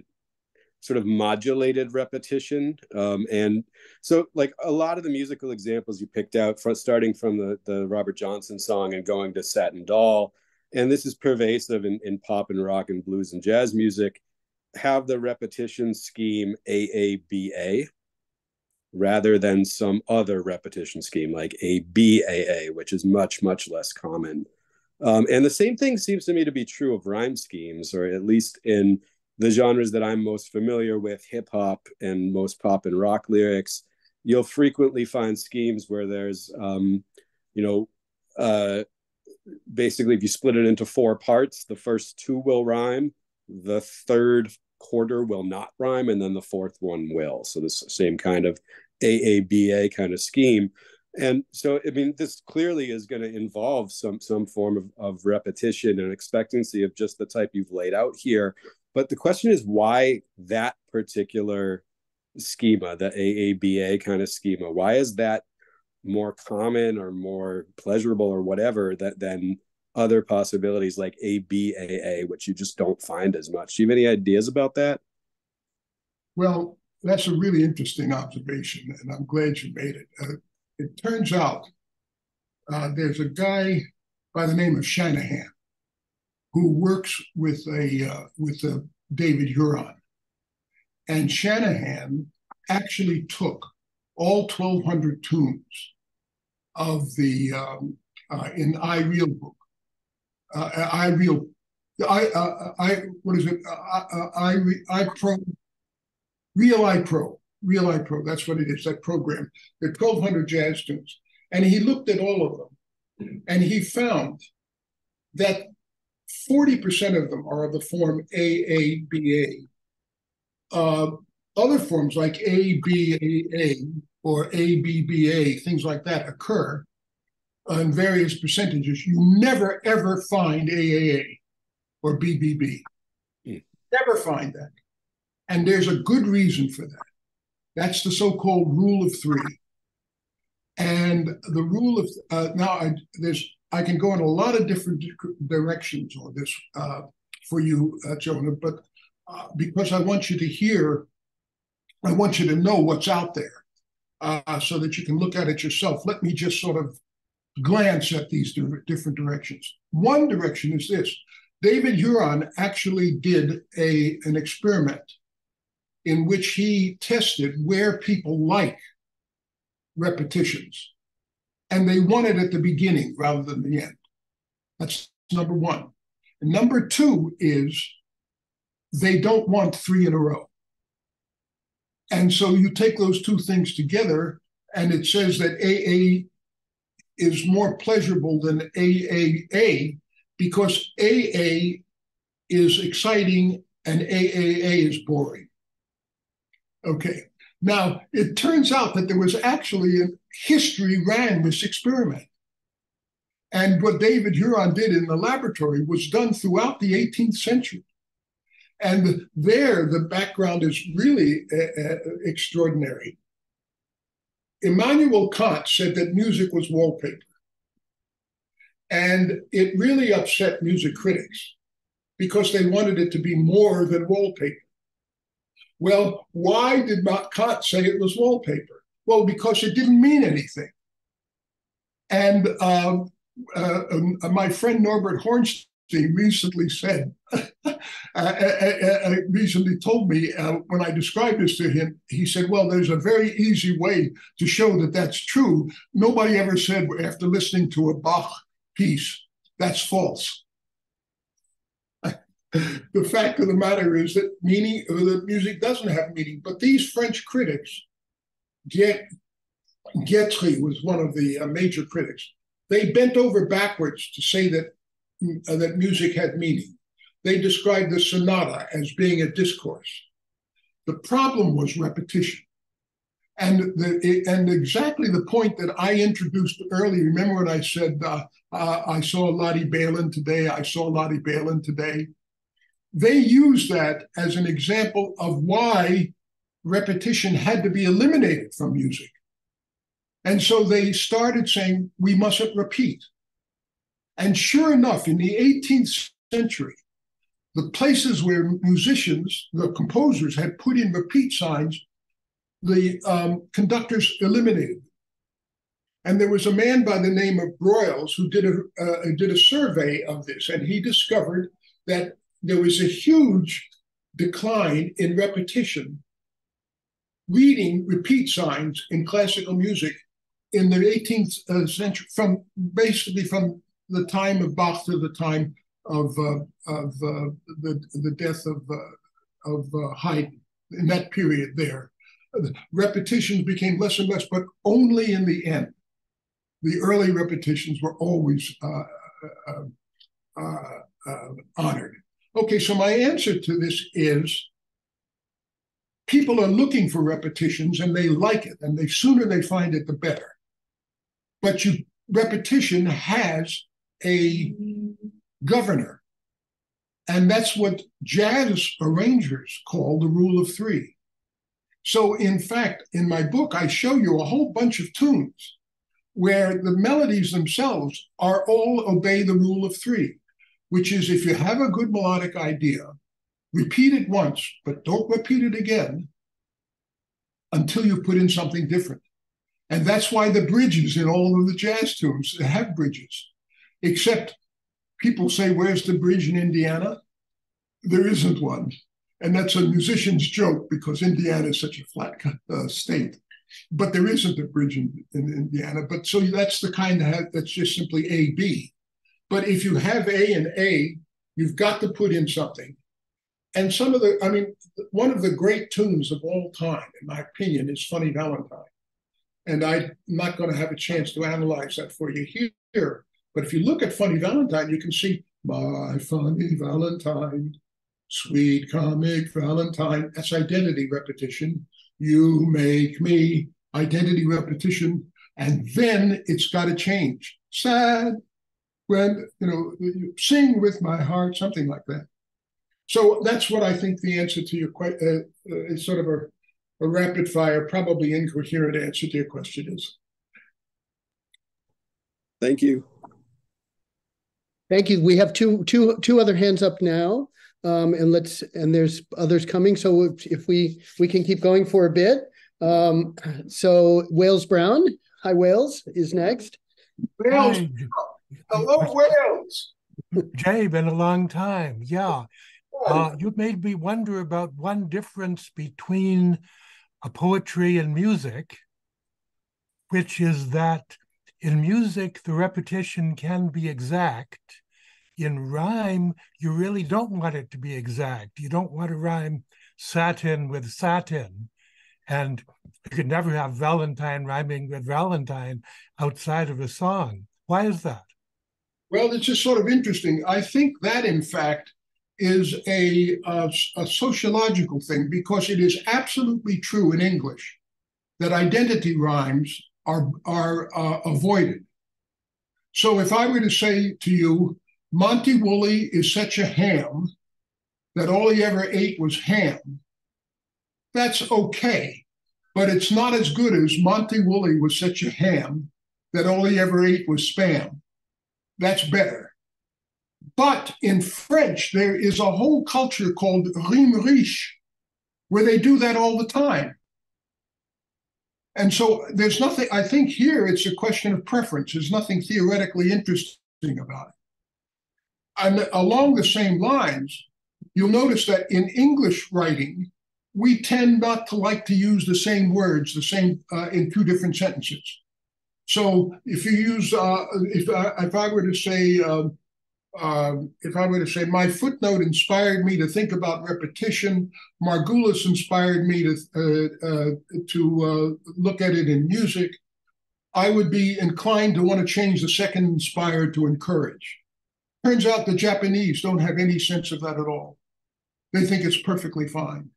sort of modulated repetition, um, and so like a lot of the musical examples you picked out, starting from the the Robert Johnson song and going to Satin Doll, and this is pervasive in, in pop and rock and blues and jazz music, have the repetition scheme AABA rather than some other repetition scheme like ABAA, which is much, much less common. Um, and the same thing seems to me to be true of rhyme schemes, or at least in the genres that I'm most familiar with, hip hop and most pop and rock lyrics. You'll frequently find schemes where there's, um, you know, uh, basically if you split it into four parts the first two will rhyme the third quarter will not rhyme and then the fourth one will. So this same kind of aaba kind of scheme. And so i mean this clearly is going to involve some some form of, of repetition and expectancy of just the type you've laid out here. But the question is why that particular schema the aaba kind of schema why is that more common or more pleasurable or whatever that than other possibilities like ABAA, which you just don't find as much. Do you have any ideas about that? Well, that's a really interesting observation, and I'm glad you made it. Uh, it turns out uh, there's a guy by the name of Shanahan who works with a uh, with a David Huron, and Shanahan actually took all 1,200 tunes of the um, uh, in iReal book. Uh, iReal, I, uh, I, what is it? Uh, uh, I, I, Pro, Real I Pro, Real I Pro. That's what it is. That program. There are 1,200 jazz tunes, and he looked at all of them, and he found that 40% of them are of the form AABA. Uh, other forms like ABAA or ABBA, things like that occur in various percentages. You never ever find AAA or BBB. Mm. Never find that. And there's a good reason for that. That's the so called rule of three. And the rule of uh, now, I, there's I can go in a lot of different directions on this uh, for you, uh, Jonah, but uh, because I want you to hear I want you to know what's out there uh, so that you can look at it yourself. Let me just sort of glance at these different directions. One direction is this David Huron actually did a, an experiment in which he tested where people like repetitions. And they want it at the beginning rather than the end. That's number one. And number two is they don't want three in a row. And so you take those two things together, and it says that AA is more pleasurable than AAA because AA is exciting and AAA is boring. Okay. Now, it turns out that there was actually a history ran this experiment. And what David Huron did in the laboratory was done throughout the 18th century. And there, the background is really uh, uh, extraordinary. Immanuel Kant said that music was wallpaper. And it really upset music critics because they wanted it to be more than wallpaper. Well, why did not Kant say it was wallpaper? Well, because it didn't mean anything. And um, uh, um, my friend Norbert Hornstein recently said, uh, uh, uh, recently told me uh, when I described this to him, he said, Well, there's a very easy way to show that that's true. Nobody ever said after listening to a Bach piece, that's false. the fact of the matter is that meaning the music doesn't have meaning. But these French critics, Guitry was one of the uh, major critics. They bent over backwards to say that uh, that music had meaning. They described the sonata as being a discourse. The problem was repetition. And, the, and exactly the point that I introduced earlier. Remember when I said uh, uh, I saw Lottie Balin today? I saw Lottie Balin today. They used that as an example of why repetition had to be eliminated from music. And so they started saying we mustn't repeat. And sure enough, in the 18th century, the places where musicians, the composers, had put in repeat signs, the um, conductors eliminated. And there was a man by the name of Broyles who did a uh, did a survey of this, and he discovered that there was a huge decline in repetition, reading repeat signs in classical music in the 18th uh, century, from basically from the time of Bach to the time of uh, of uh, the the death of uh, of uh, Haydn in that period there. Repetitions became less and less, but only in the end. The early repetitions were always uh, honored. Okay, so my answer to this is people are looking for repetitions and they like it, and the sooner they find it, the better. But you repetition has a governor. And that's what jazz arrangers call the rule of three. So, in fact, in my book, I show you a whole bunch of tunes where the melodies themselves are all obey the rule of three which is if you have a good melodic idea, repeat it once, but don't repeat it again until you put in something different. And that's why the bridges in all of the jazz tunes have bridges, except people say, Where's the bridge in Indiana? There isn't one. And that's a musician's joke because Indiana is such a flat uh, state. But there isn't a bridge in, in Indiana. But so that's the kind that that's just simply A B. But if you have A and A, you've got to put in something. And some of the, I mean, one of the great tunes of all time, in my opinion, is Funny Valentine. And I'm not going to have a chance to analyze that for you here. But if you look at Funny Valentine, you can see, My Funny Valentine, sweet comic Valentine. That's identity repetition. You make me identity repetition. And then it's got to change. Sad, when you know, sing with my heart, something like that. So that's what I think the answer to your question uh, uh, is sort of a, a rapid fire, probably incoherent answer to your question is. Thank you. Thank you. We have two two two other hands up now. Um, and let's and there's others coming. So if, if we we can keep going for a bit. Um, so Wayles Browne, hi Wayles, is next. Wayles. Hello, Wayles. Jay, been a long time. Yeah. Uh, you made me wonder about one difference between a poetry and music. which is that in music, the repetition can be exact. In rhyme, you really don't want it to be exact. You don't want to rhyme satin with satin. And you could never have Valentine rhyming with Valentine outside of a song. Why is that? Well, it's just sort of interesting. I think that, in fact, is a, a, a, sociological thing because it is absolutely true in English that identity rhymes are, are uh, avoided. So if I were to say to you, Monty Woolley is such a ham that all he ever ate was ham, that's okay. But it's not as good as Monty Woolley was such a ham that all he ever ate was spam. That's better. But in French, there is a whole culture called rime riche, where they do that all the time. And so there's nothing, I think here it's a question of preference. There's nothing theoretically interesting about it. And along the same lines, you'll notice that in English writing, we tend not to like to use the same words, the same uh, in two different sentences. So if you use, uh, if, uh, if I were to say, um, um, if I were to say, my footnote inspired me to think about repetition. Margulis inspired me to uh, uh, to uh, look at it in music. I would be inclined to want to change the second inspired to encourage. Turns out the Japanese don't have any sense of that at all. They think it's perfectly fine.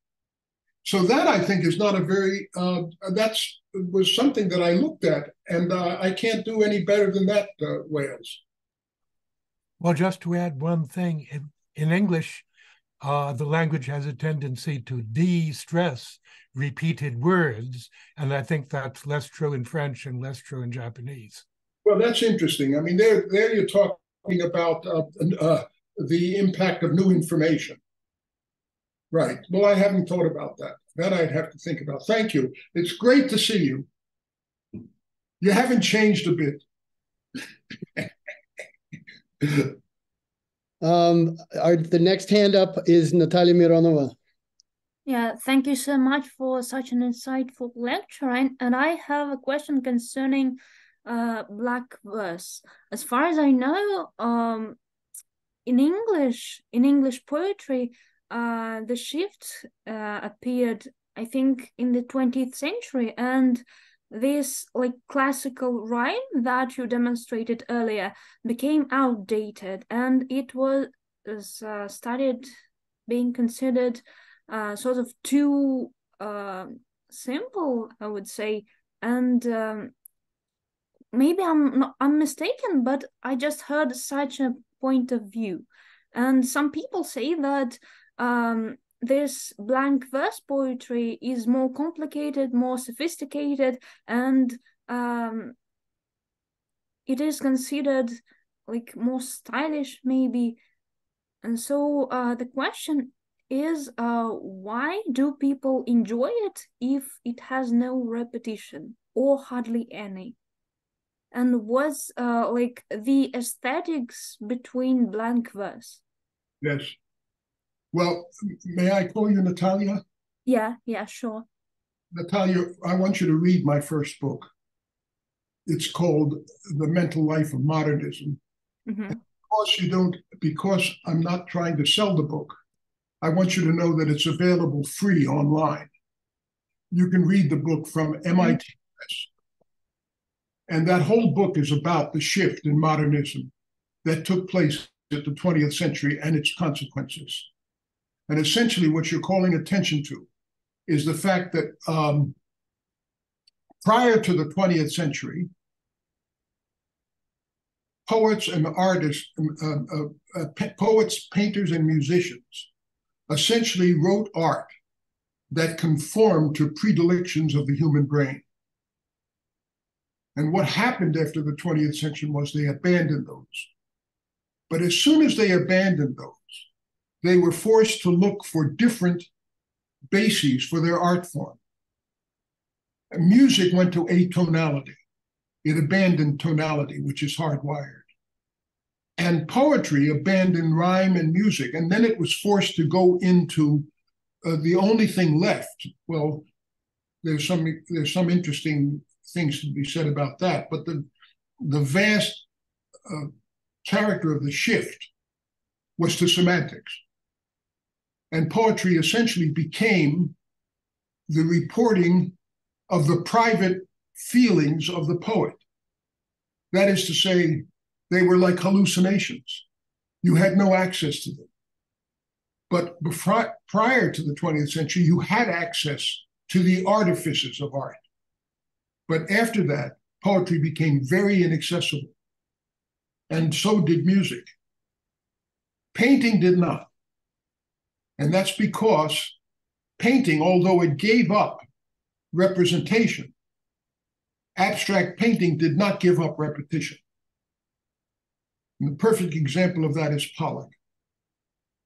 So that I think is not a very uh, that's was something that I looked at, and uh, I can't do any better than that, uh, Wayles. Well, just to add one thing, in, in English, uh, the language has a tendency to de-stress repeated words, and I think that's less true in French and less true in Japanese. Well, that's interesting. I mean, there, there you're talking about uh, uh, the impact of new information. Right. Well, I haven't thought about that. That I'd have to think about. Thank you. It's great to see you. You haven't changed a bit. um, our, the next hand up is Natalia Mironova. Yeah, thank you so much for such an insightful lecture. And, and I have a question concerning uh, blank verse. As far as I know, um, in English, in English poetry, uh, the shift uh, appeared, I think, in the 20th century, and this like classical rhyme that you demonstrated earlier became outdated and it was uh, started being considered uh, sort of too uh, simple i would say and um, maybe i'm not, i'm mistaken but i just heard such a point of view and some people say that um, this blank verse poetry is more complicated, more sophisticated, and um, it is considered like more stylish, maybe. And so uh, the question is uh, why do people enjoy it if it has no repetition or hardly any? And was uh, like the aesthetics between blank verse? Yes. Well, may I call you Natalia? Yeah, yeah, sure. Natalia, I want you to read my first book. It's called The Mental Life of Modernism. Mm-hmm. Because you don't, because I'm not trying to sell the book, I want you to know that it's available free online. You can read the book from MIT Press. And that whole book is about the shift in modernism that took place at the 20th century and its consequences. And essentially, what you're calling attention to is the fact that um, prior to the 20th century, poets and artists, uh, uh, uh, poets, painters, and musicians essentially wrote art that conformed to predilections of the human brain. And what happened after the 20th century was they abandoned those. But as soon as they abandoned those, they were forced to look for different bases for their art form. Music went to atonality. It abandoned tonality, which is hardwired. And poetry abandoned rhyme and music. And then it was forced to go into uh, the only thing left. Well, there's some there's some interesting things to be said about that, but the the vast uh, character of the shift was to semantics. And poetry essentially became the reporting of the private feelings of the poet. That is to say, they were like hallucinations. You had no access to them. But before, prior to the 20th century, you had access to the artifices of art. But after that, poetry became very inaccessible. And so did music. Painting did not. And that's because painting, although it gave up representation, abstract painting did not give up repetition. And the perfect example of that is Pollock.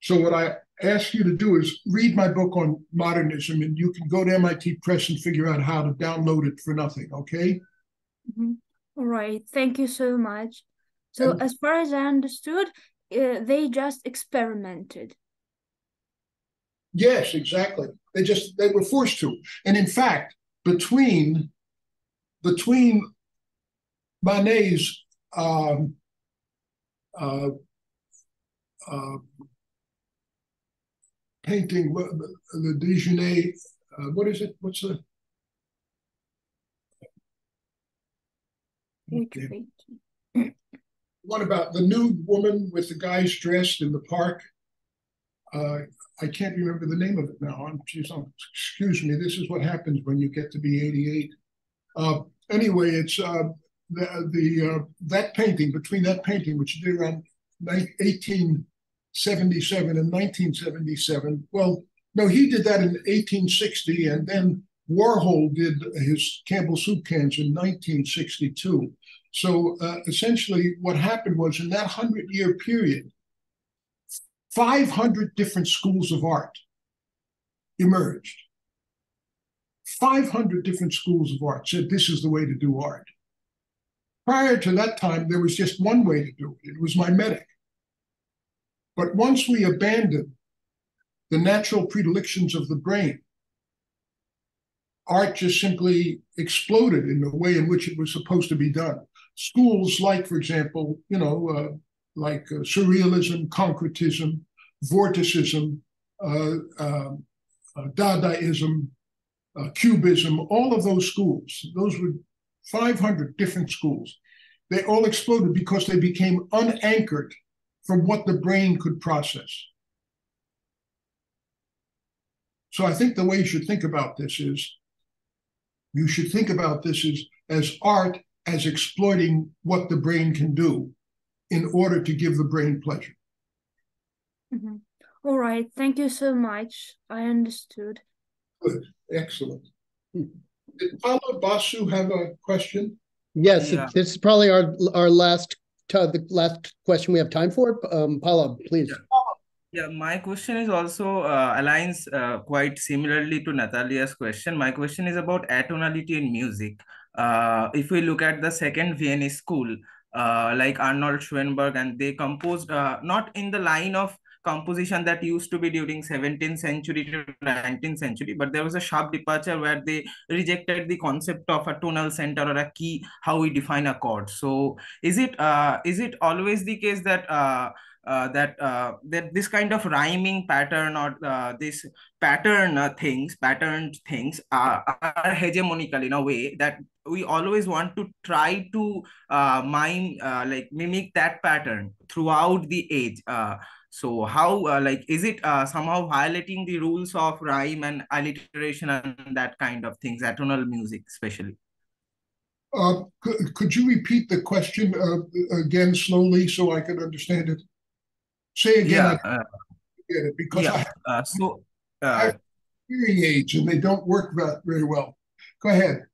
So, what I ask you to do is read my book on modernism, and you can go to MIT Press and figure out how to download it for nothing, okay? Mm-hmm. All right. Thank you so much. So, and, as far as I understood, uh, they just experimented. Yes, exactly. They just they were forced to, and in fact, between between Manet's um, uh, uh, painting, the Déjeuner, uh, what is it? What's the one about the nude woman with the guys dressed in the park? Uh, I can't remember the name of it now. I'm, geez, I'm, excuse me. This is what happens when you get to be 88. Uh, anyway, it's uh, the, the uh, that painting between that painting, which you did around 1877 and 1977. Well, no, he did that in 1860, and then Warhol did his Campbell soup cans in 1962. So uh, essentially, what happened was in that hundred year period, 500 different schools of art emerged. 500 different schools of art said this is the way to do art. Prior to that time, there was just one way to do it. It was mimetic. But once we abandoned the natural predilections of the brain, art just simply exploded in the way in which it was supposed to be done. Schools like, for example, you know, uh, like uh, surrealism, concretism, vorticism, uh, um, uh Dadaism, uh, Cubism, all of those schools, those were 500 different schools. They all exploded because they became unanchored from what the brain could process. So I think the way you should think about this is you should think about this as, as art as exploiting what the brain can do in order to give the brain pleasure. Mm-hmm. All right. Thank you so much. I understood. Good. Excellent. Did Pallab Basu have a question? Yes, yeah. this is probably our our last the last question we have time for. Um, Pallab, please. Yeah. Yeah, my question is also uh, aligns uh, quite similarly to Natalia's question. My question is about atonality in music. Uh, if we look at the second Viennese school, uh, like Arnold Schoenberg, and they composed uh, not in the line of composition that used to be during 17th century to 19th century but there was a sharp departure where they rejected the concept of a tonal center or a key how we define a chord. So is it uh, is it always the case that uh, uh, that uh, that this kind of rhyming pattern or uh, this pattern uh, things patterned things are, are hegemonical in a way that we always want to try to uh, mime uh, like mimic that pattern throughout the age so how uh, like is it uh, somehow violating the rules of rhyme and alliteration and that kind of things atonal music especially? Uh, could, could you repeat the question uh, again slowly so i can understand it? Say again. Yeah, uh, it because yeah. I, uh, so I have hearing aids and they don't work very well. Go ahead.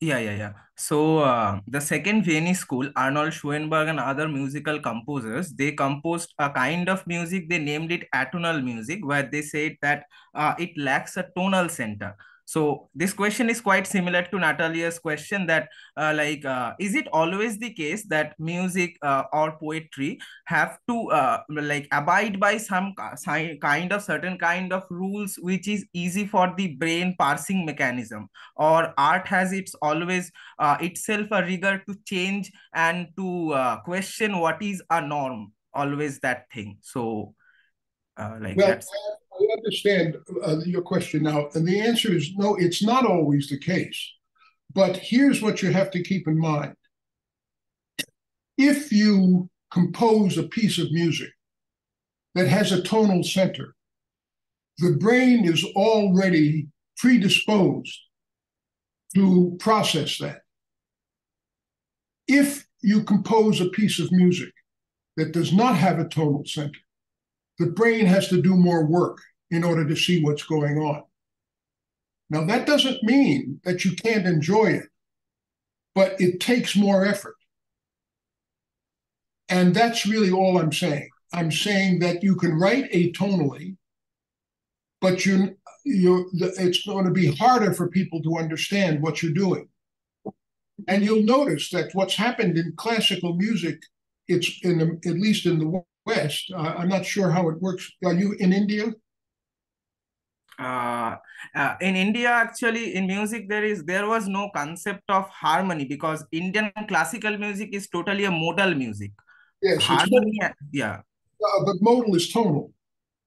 Yeah yeah yeah so uh, the second Viennese school, Arnold Schoenberg and other musical composers, they composed a kind of music. They named it atonal music, where they said that uh, it lacks a tonal center. So this question is quite similar to Natalia's question that uh, like, uh, is it always the case that music uh, or poetry have to uh, like abide by some kind of certain kind of rules, which is easy for the brain parsing mechanism or art has its always uh, itself a rigor to change and to uh, question what is a norm, always that thing. So like well, that's I understand uh, your question now, and the answer is no, it's not always the case. But here's what you have to keep in mind. If you compose a piece of music that has a tonal center, the brain is already predisposed to process that. If you compose a piece of music that does not have a tonal center, the brain has to do more work in order to see what's going on. Now, that doesn't mean that you can't enjoy it, but it takes more effort. And that's really all I'm saying. I'm saying that you can write atonally, but you you it's going to be harder for people to understand what you're doing. And you'll notice that what's happened in classical music, it's in the, at least in the West. Uh, I'm not sure how it works. Are you in India? uh, uh, in India, actually, in music, there is there was no concept of harmony because Indian classical music is totally a modal music. Yes, harmony, yeah. Uh, but modal is tonal.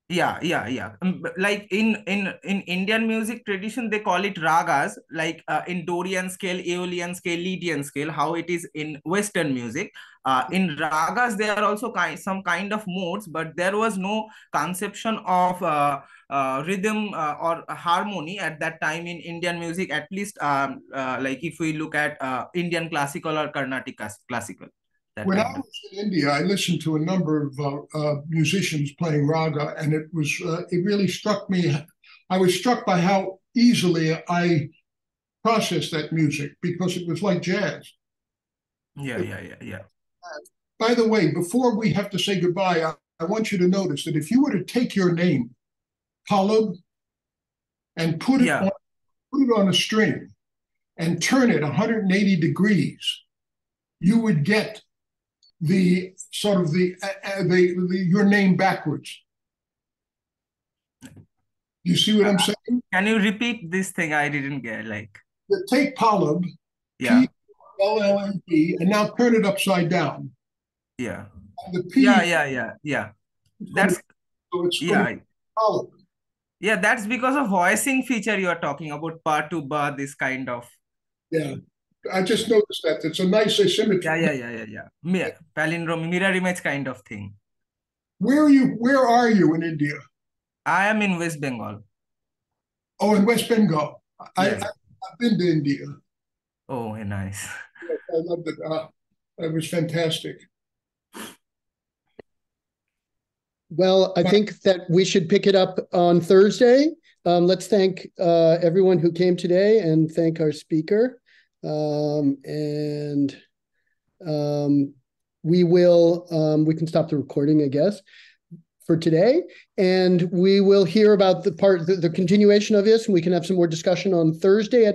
Yeah, yeah, yeah. Um, like in in in Indian music tradition, they call it ragas. Like uh, in Dorian scale, Aeolian scale, Lydian scale. How it is in Western music. Uh, in ragas, there are also kind some kind of modes, but there was no conception of uh, uh, rhythm uh, or harmony at that time in Indian music, at least um, uh, like if we look at uh, Indian classical or Carnatic classical. When I was in India, I listened to a number of uh, uh, musicians playing raga, and it was it really struck me. I was struck by how easily I processed that music because it was like jazz. Yeah, yeah, yeah, yeah. By the way, before we have to say goodbye, I, I want you to notice that if you were to take your name Pallab and put it, yeah. on, put it on a string and turn it 180 degrees, you would get the sort of the, uh, uh, the, the your name backwards. You see what I'm saying? Can you repeat this thing? I didn't get like. Take Pallab, yeah. P-L-L-A-B, and now turn it upside down. Yeah. And the P. Yeah, yeah, yeah, yeah. That's so it's yeah. Pallab. Yeah, that's because of voicing feature you are talking about, pa to ba, this kind of. Yeah, I just noticed that. It's a nice asymmetry. Yeah, yeah, yeah, yeah, yeah. Mirror, palindrome, mirror image kind of thing. Where are you? Where are you in India? I am in West Bengal. Oh, in West Bengal. Yes. I, I, have been to India. Oh, nice. I loved it. Uh, it was fantastic. Well, I think that we should pick it up on Thursday. Um, let's thank uh, everyone who came today and thank our speaker. Um, and um, we will, um, we can stop the recording, I guess, for today. And we will hear about the part, the, the continuation of this, and we can have some more discussion on Thursday at